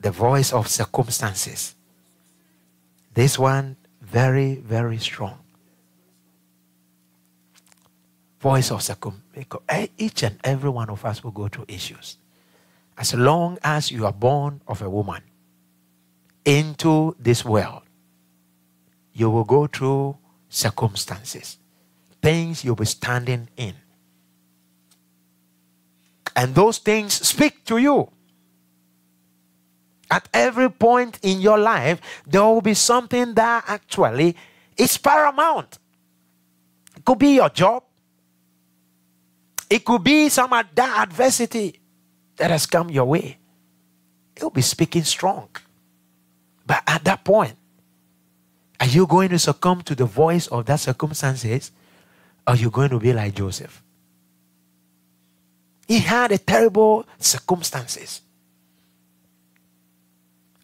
The voice of circumstances. This one, very, very strong. Voice of circumstances. Eh, each and every one of us will go through issues. As long as you are born of a woman into this world, you will go through circumstances, things you'll be standing in. And those things speak to you. At every point in your life, there will be something that actually is paramount. It could be your job, it could be some that adversity that has come your way. Will be speaking strong. But at that point, are you going to succumb to the voice of that circumstances? Or are you going to be like Joseph? He had a terrible circumstances.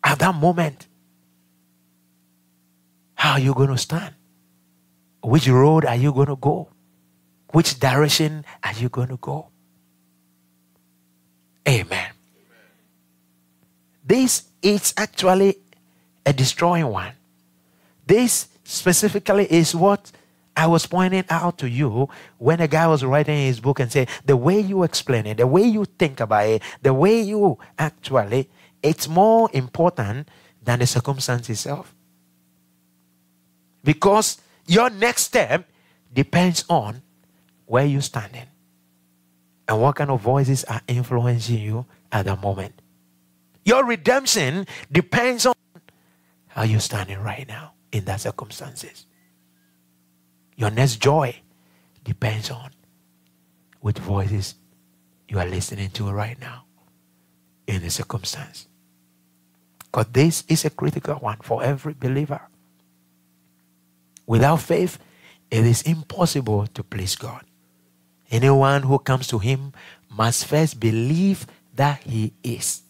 At that moment, how are you going to stand? Which road are you going to go? Which direction are you going to go? Amen. This is actually a destroying one. This specifically is what I was pointing out to you when a guy was writing his book and say the way you explain it, the way you think about it, the way you actually, it's more important than the circumstance itself. Because your next step depends on where you're standing and what kind of voices are influencing you at the moment. Your redemption depends on how you're standing right now in that circumstances. Your next joy depends on which voices you are listening to right now in the circumstance. Because this is a critical one for every believer. Without faith, it is impossible to please God. Anyone who comes to Him must first believe that He is.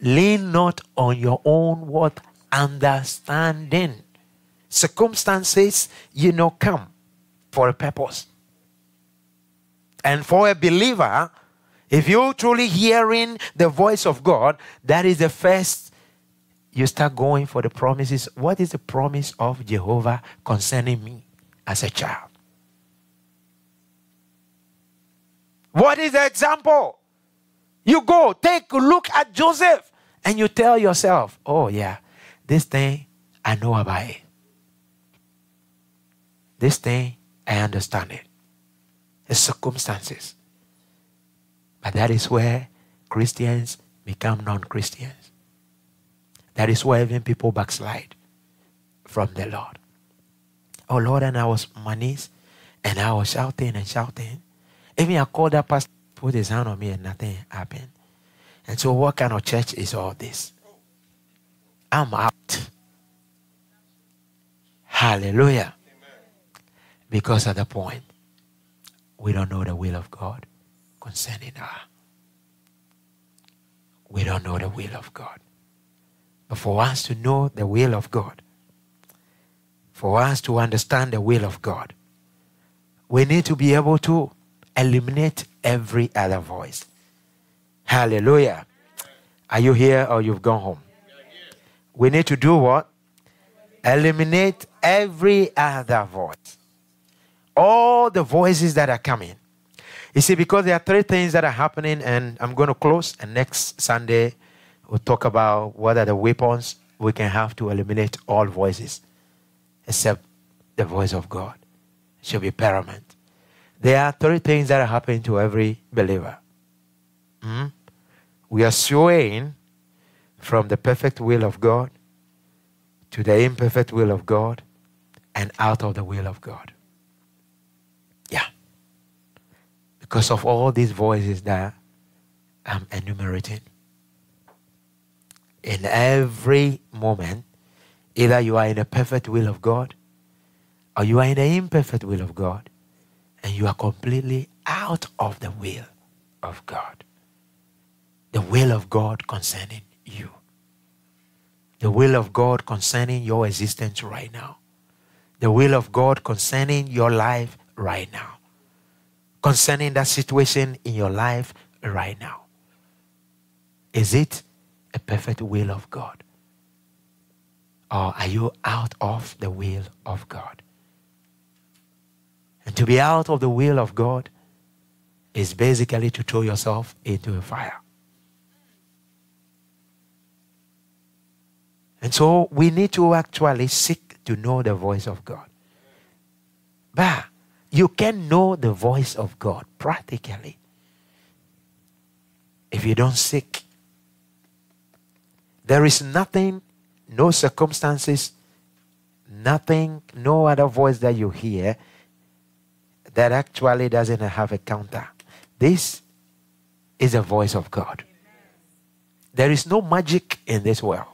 Lean not on your own what understanding. Circumstances, you know, come for a purpose. And for a believer, if you're truly hearing the voice of God, that is the first you start going for the promises. What is the promise of Jehovah concerning me as a child? What is the example? You go, take a look at Joseph, and you tell yourself, oh, yeah, this thing, I know about it. This thing, I understand it. The circumstances. But that is where Christians become non Christians. That is where even people backslide from the Lord. Oh Lord, and I was on my knees and I was shouting and shouting. Even I called that pastor, put his hand on me and nothing happened. And so, what kind of church is all this? I'm out. Hallelujah. Because at the point, we don't know the will of God concerning her. We don't know the will of God. But for us to know the will of God, for us to understand the will of God, we need to be able to eliminate every other voice. Hallelujah. Are you here or you've gone home? We need to do what? Eliminate every other voice. All the voices that are coming. You see, because there are three things that are happening, and I'm going to close, and next Sunday we'll talk about what are the weapons we can have to eliminate all voices except the voice of God. It should be paramount. There are three things that are happening to every believer. Hmm? We are swaying from the perfect will of God to the imperfect will of God and out of the will of God. Yeah. Because of all these voices that I'm enumerating. In every moment, either you are in the perfect will of God or you are in the imperfect will of God and you are completely out of the will of God. The will of God concerning you. The will of God concerning your existence right now. The will of God concerning your life right now. Concerning that situation in your life right now. Is it a perfect will of God? Or are you out of the will of God? And to be out of the will of God is basically to throw yourself into a fire. And so we need to actually seek to know the voice of God. But you can know the voice of God practically if you don't seek. There is nothing, no circumstances, nothing, no other voice that you hear that actually doesn't have a counter. This is the voice of God. There is no magic in this world.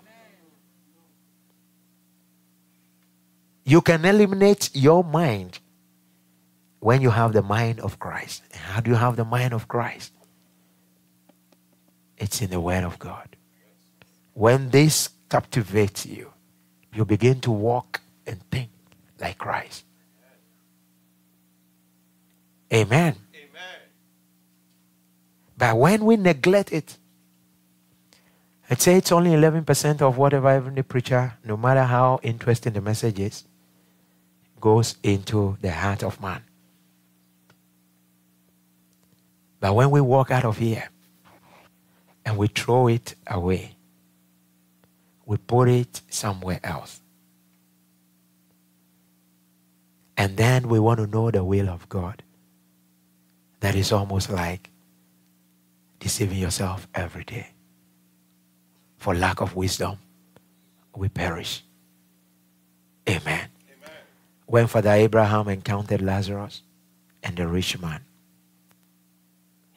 You can eliminate your mind when you have the mind of Christ. And how do you have the mind of Christ? It's in the Word of God. When this captivates you, you begin to walk and think like Christ. Amen. But when we neglect it, I'd say it's only 11% of whatever every preacher, no matter how interesting the message is, goes into the heart of man. But when we walk out of here and we throw it away, we put it somewhere else. And then we want to know the will of God. That is almost like deceiving yourself every day. For lack of wisdom, we perish. Amen. When Father Abraham encountered Lazarus and the rich man,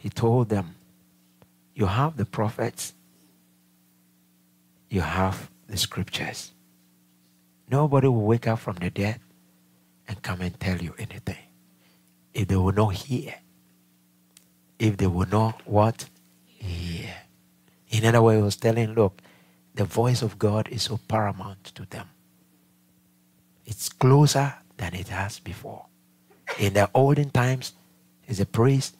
he told them, You have the prophets, you have the scriptures. Nobody will wake up from the dead and come and tell you anything. If they will not hear, if they will not what? Hear. In other words, he was telling, look, the voice of God is so paramount to them. It's closer than it has before. In the olden times, as a priest,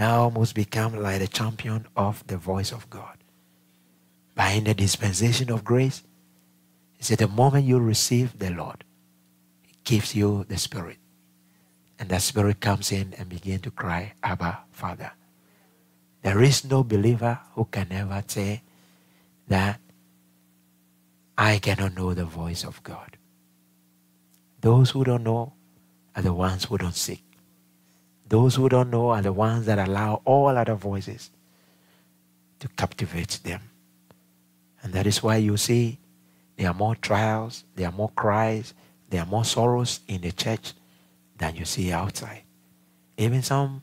now must become like the champion of the voice of God. But in the dispensation of grace, he said the moment you receive the Lord, He gives you the Spirit. And that Spirit comes in and begin to cry, Abba, Father. There is no believer who can ever say that I cannot know the voice of God. Those who don't know are the ones who don't seek. Those who don't know are the ones that allow all other voices to captivate them. And that is why you see there are more trials, there are more cries, there are more sorrows in the church than you see outside. Even some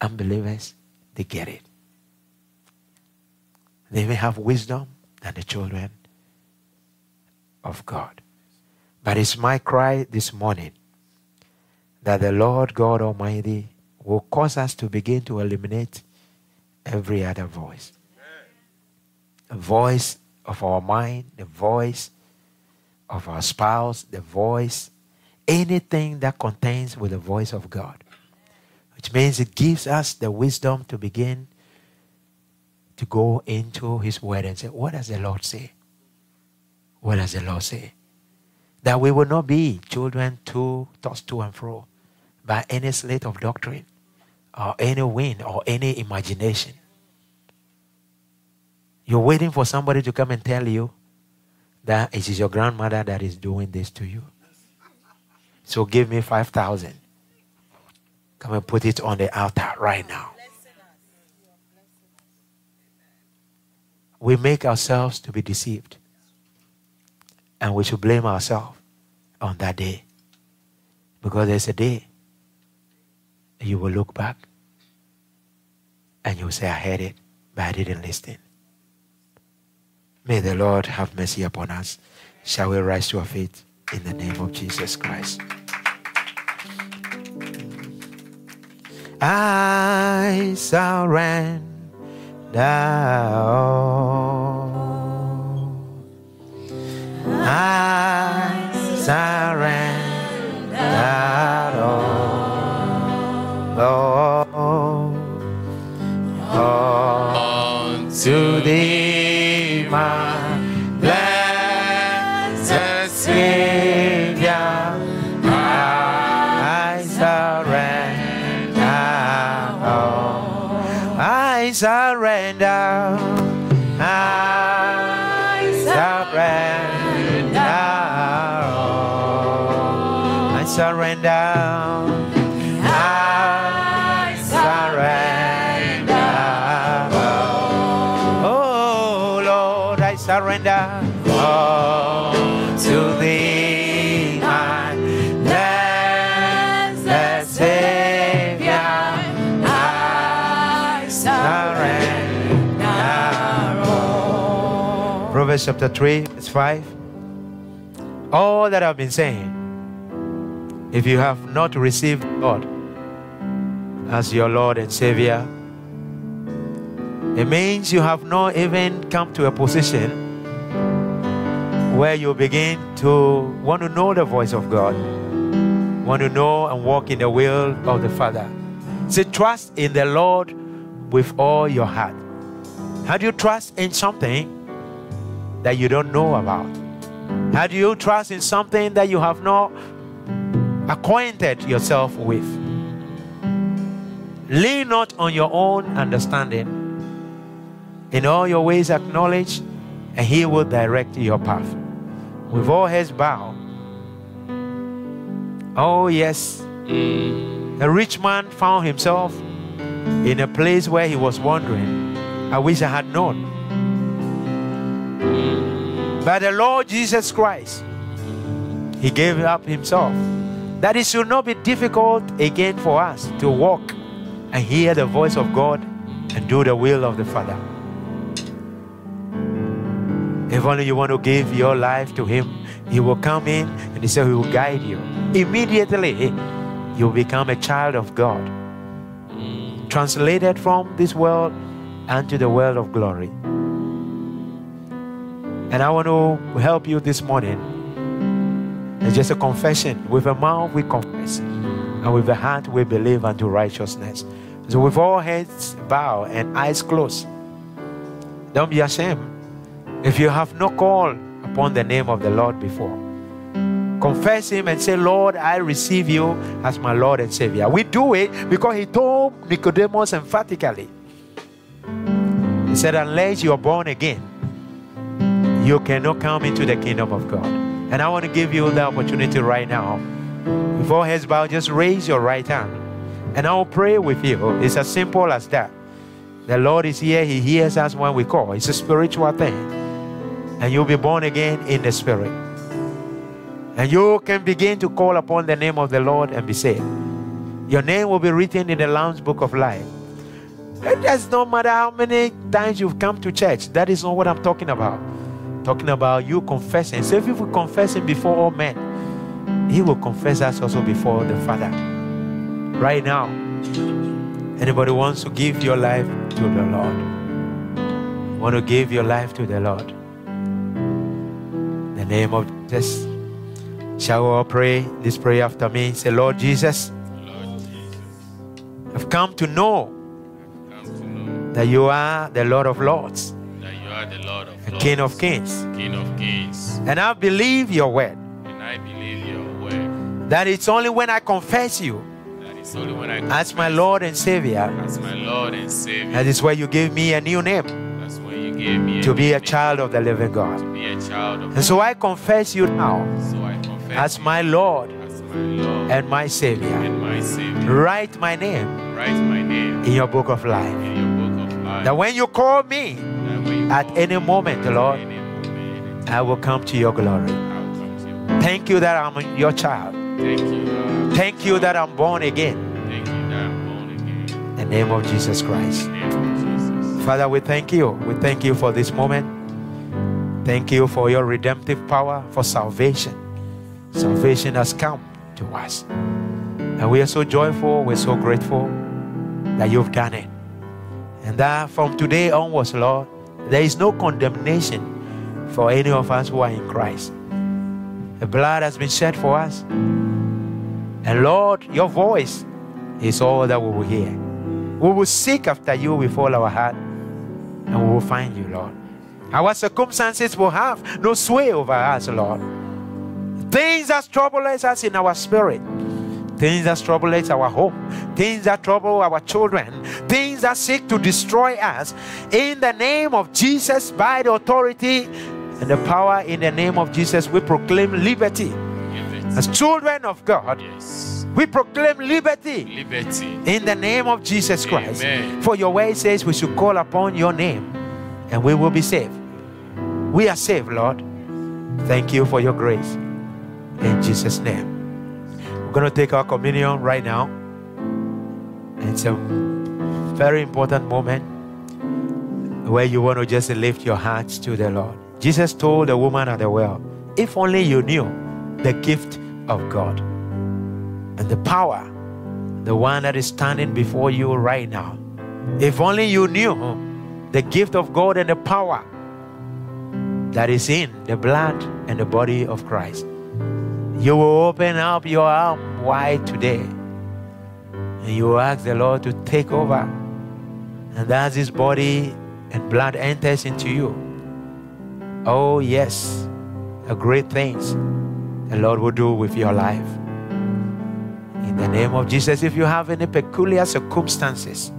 unbelievers, they get it. They may have wisdom than the children of God. But it's my cry this morning that the Lord God Almighty will cause us to begin to eliminate every other voice. The voice of our mind, the voice of our spouse, the voice, anything that contains with the voice of God. Which means it gives us the wisdom to begin to go into His Word and say, What does the Lord say? What does the Lord say? That we will not be children too tossed to and fro by any sleight of doctrine or any wind or any imagination. You're waiting for somebody to come and tell you that it is your grandmother that is doing this to you. So give me 5,000. Come and put it on the altar right now. We make ourselves to be deceived. And we should blame ourselves on that day. Because there's a day you will look back and you'll say, I heard it, but I didn't listen. May the Lord have mercy upon us. Shall we rise to our feet in the name of Jesus Christ? I surrender. I surrender all. All to thee, my Chapter 3, verse 5. All that I've been saying, if you have not received God as your Lord and Savior, it means you have not even come to a position where you begin to want to know the voice of God, want to know and walk in the will of the Father. Say, trust in the Lord with all your heart. How do you trust in something that you don't know about? How do you trust in something that you have not acquainted yourself with? Lean not on your own understanding. In all your ways acknowledge, and he will direct your path. With all heads bowed. Oh, yes. A rich man found himself in a place where he was wondering, I wish I had known. But the Lord Jesus Christ, he gave up himself. That it should not be difficult again for us to walk and hear the voice of God and do the will of the Father. If only you want to give your life to Him, He will come in and He said He will guide you. Immediately, you become a child of God, translated from this world unto the world of glory. And I want to help you this morning. It's just a confession. With a mouth we confess, and with the heart we believe unto righteousness. So, with all heads bowed and eyes closed, don't be ashamed. If you have no call upon the name of the Lord before, confess Him and say, Lord, I receive you as my Lord and Savior. We do it because He told Nicodemus emphatically. He said, Unless you are born again, you cannot come into the kingdom of God. And I want to give you the opportunity right now. Before heads bowed, just raise your right hand and I will pray with you. It's as simple as that. The Lord is here, He hears us when we call. It's a spiritual thing. And you'll be born again in the Spirit. And you can begin to call upon the name of the Lord and be saved. Your name will be written in the Lamb's Book of Life. It does not matter how many times you've come to church. That is not what I'm talking about. Talking about you confessing. Say if you confessing before all men He will confess us also before the Father. Right now, anybody wants to give your life to the Lord? Want to give your life to the Lord? In the name of Jesus. Shall we all pray this prayer after me? Say, Lord Jesus, Lord Jesus, I've come to know that you are the Lord of Lords, the Lord of Lords, King of Kings. King of Kings, And I believe your word and I believe your word. that it's only when I confess you That is only when I as my Lord and Savior, as my Lord and Savior. that is where you give me a new name That's when you gave me to be a child of the living to God. be a child of And so I confess you now So I confess as my Lord as my Lord and my Savior. and my Savior. Write my name Write my name in your book of life. in your book of life. That when you call me That when you at any moment, Lord, I will come to your glory. Thank you that I'm your child. Thank you, that I'm born again. In the name of Jesus Christ. Father, we thank you. We thank you for this moment. Thank you for your redemptive power for salvation. Salvation has come to us. And we are so joyful, we're so grateful that you've done it. And that from today onwards, Lord, there is no condemnation for any of us who are in Christ. The blood has been shed for us. And Lord, your voice is all that we will hear. We will seek after you with all our heart and we will find you, Lord. Our circumstances will have no sway over us, Lord. Things that trouble us in our spirit, things that trouble our home, things that trouble our children, things that seek to destroy us, in the name of Jesus, by the authority and the power in the name of Jesus, we proclaim liberty. As children of God, Yes. we proclaim liberty Liberty. in the name of Jesus Christ. Amen. For your word says we should call upon your name and we will be saved. We are saved, Lord. Thank you for your grace. In Jesus' name. Going to take our communion right now. It's a very important moment where you want to just lift your hearts to the Lord. Jesus told the woman at the well, if only you knew the gift of God and the power the one that is standing before you right now. If only you knew the gift of God and the power that is in the blood and the body of Christ, you will open up your arm wide today and you ask the Lord to take over. And as His body and blood enters into you, oh, yes, a great things the Lord will do with your life. In the name of Jesus, if you have any peculiar circumstances,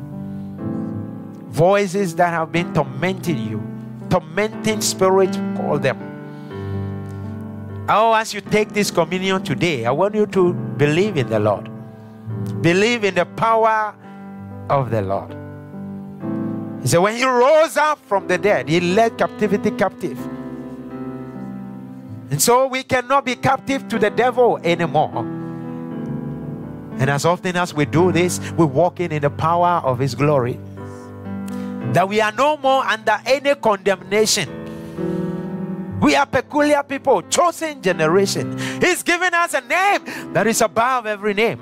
voices that have been tormenting you, tormenting spirits, call them. Oh, as you take this communion today, I want you to believe in the Lord. Believe in the power of the Lord. He said, when he rose up from the dead, he led captivity captive. And so we cannot be captive to the devil anymore. And as often as we do this, we walk in in the power of His glory. That we are no more under any condemnation. We are peculiar people, chosen generation. He's given us a name that is above every name.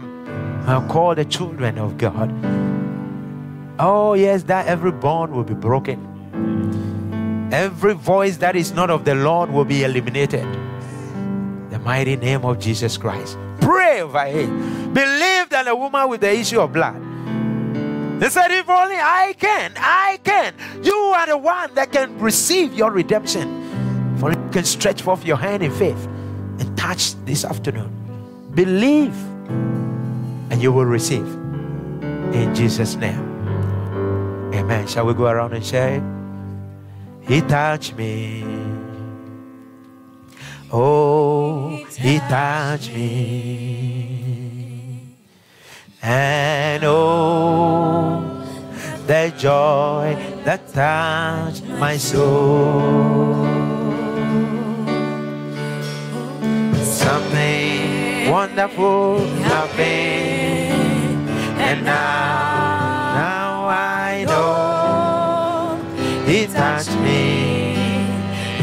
I'm called the children of God. Oh, yes, that every bond will be broken. Every voice that is not of the Lord will be eliminated. The mighty name of Jesus Christ. Pray over it. Believe that the woman with the issue of blood. They said, If only I can, I can. You are the one that can receive your redemption. Only you can stretch forth your hand in faith and touch this afternoon. Believe and you will receive. In Jesus' name. Amen. Shall we go around and it? He touched me. Oh, he touched me. And oh, the joy that touched my soul. Wonderful happened. And now, now I know he touched me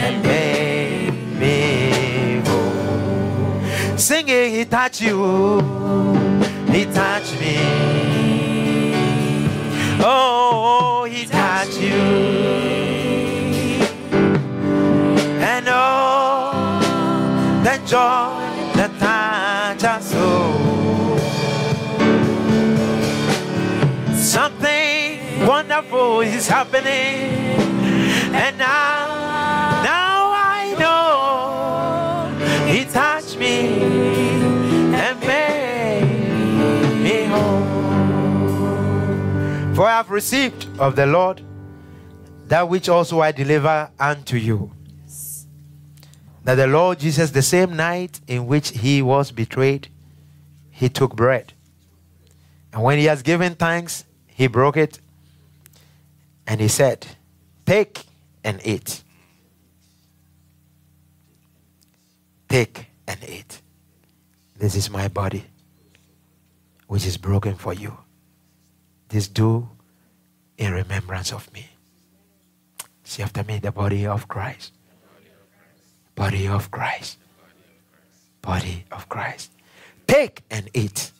and made me whole. Sing singing, He touched you. He touched me. Oh, He touched you. And oh, that joy Wonderful is happening. And now, now I know He touched me and made me whole. For I have received of the Lord that which also I deliver unto you. That the Lord Jesus, the same night in which he was betrayed, he took bread. And when he has given thanks, he broke it and he said, Take and eat. Take and eat. This is my body, which is broken for you. This do in remembrance of me. See after me the body of Christ. Body of Christ. Body of Christ. Take and eat.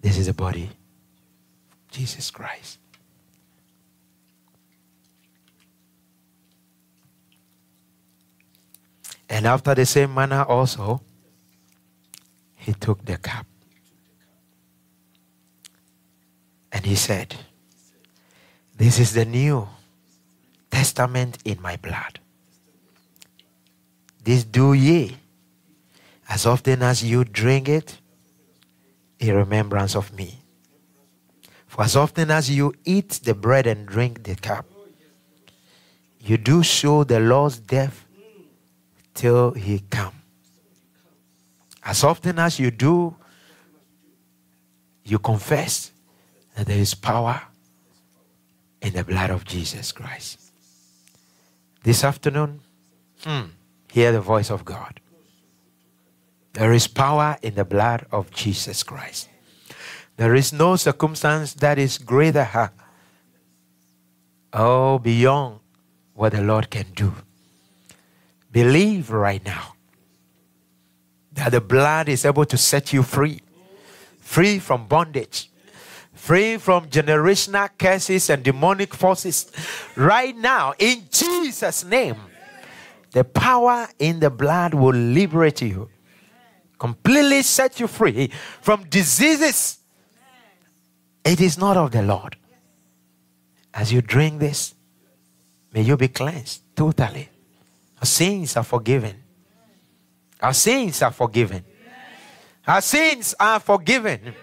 This is the body of Jesus Christ. And after the same manner also, he took the cup. And he said, This is the new testament in my blood. This do ye as often as you drink it in remembrance of me. For as often as you eat the bread and drink the cup, you do show the Lord's death till he come. As often as you do, you confess that there is power in the blood of Jesus Christ. This afternoon, hmm, hear the voice of God. There is power in the blood of Jesus Christ. There is no circumstance that is greater, oh, beyond what the Lord can do. Believe right now that the blood is able to set you free, free from bondage, free from generational curses and demonic forces. Right now, in Jesus' name, the power in the blood will liberate you, completely set you free from diseases. It is not of the Lord. As you drink this, may you be cleansed totally. Our sins are forgiven. Our sins are forgiven. Our sins are forgiven.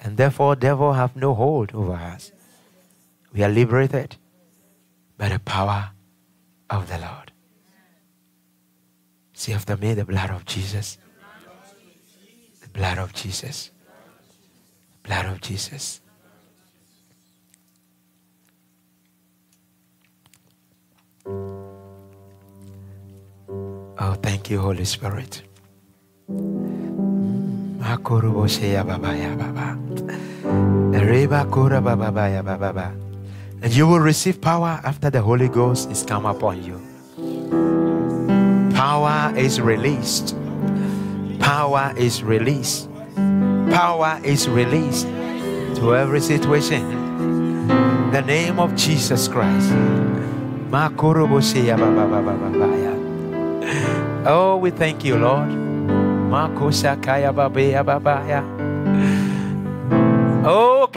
And therefore, devil have no hold over us. We are liberated by the power of the Lord. See after me the blood of Jesus. The blood of Jesus. The Blood of Jesus. Oh, thank you, Holy Spirit. Mm, ba. And you will receive power after the Holy Ghost is come upon you. Power is released. Power is released. Power is released to every situation. The name of Jesus Christ. Oh, we thank you, Lord. Oh.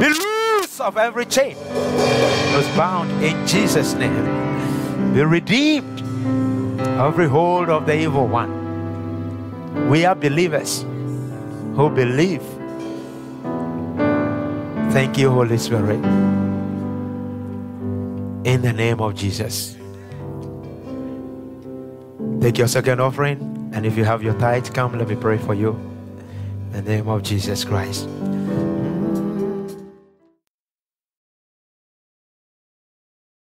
Be loose of every chain. Was bound in Jesus' name. Be redeemed every hold of the evil one. We are believers who believe. Thank you, Holy Spirit. In the name of Jesus. Take your second offering, and if you have your tithe, come, let me pray for you. In the name of Jesus Christ.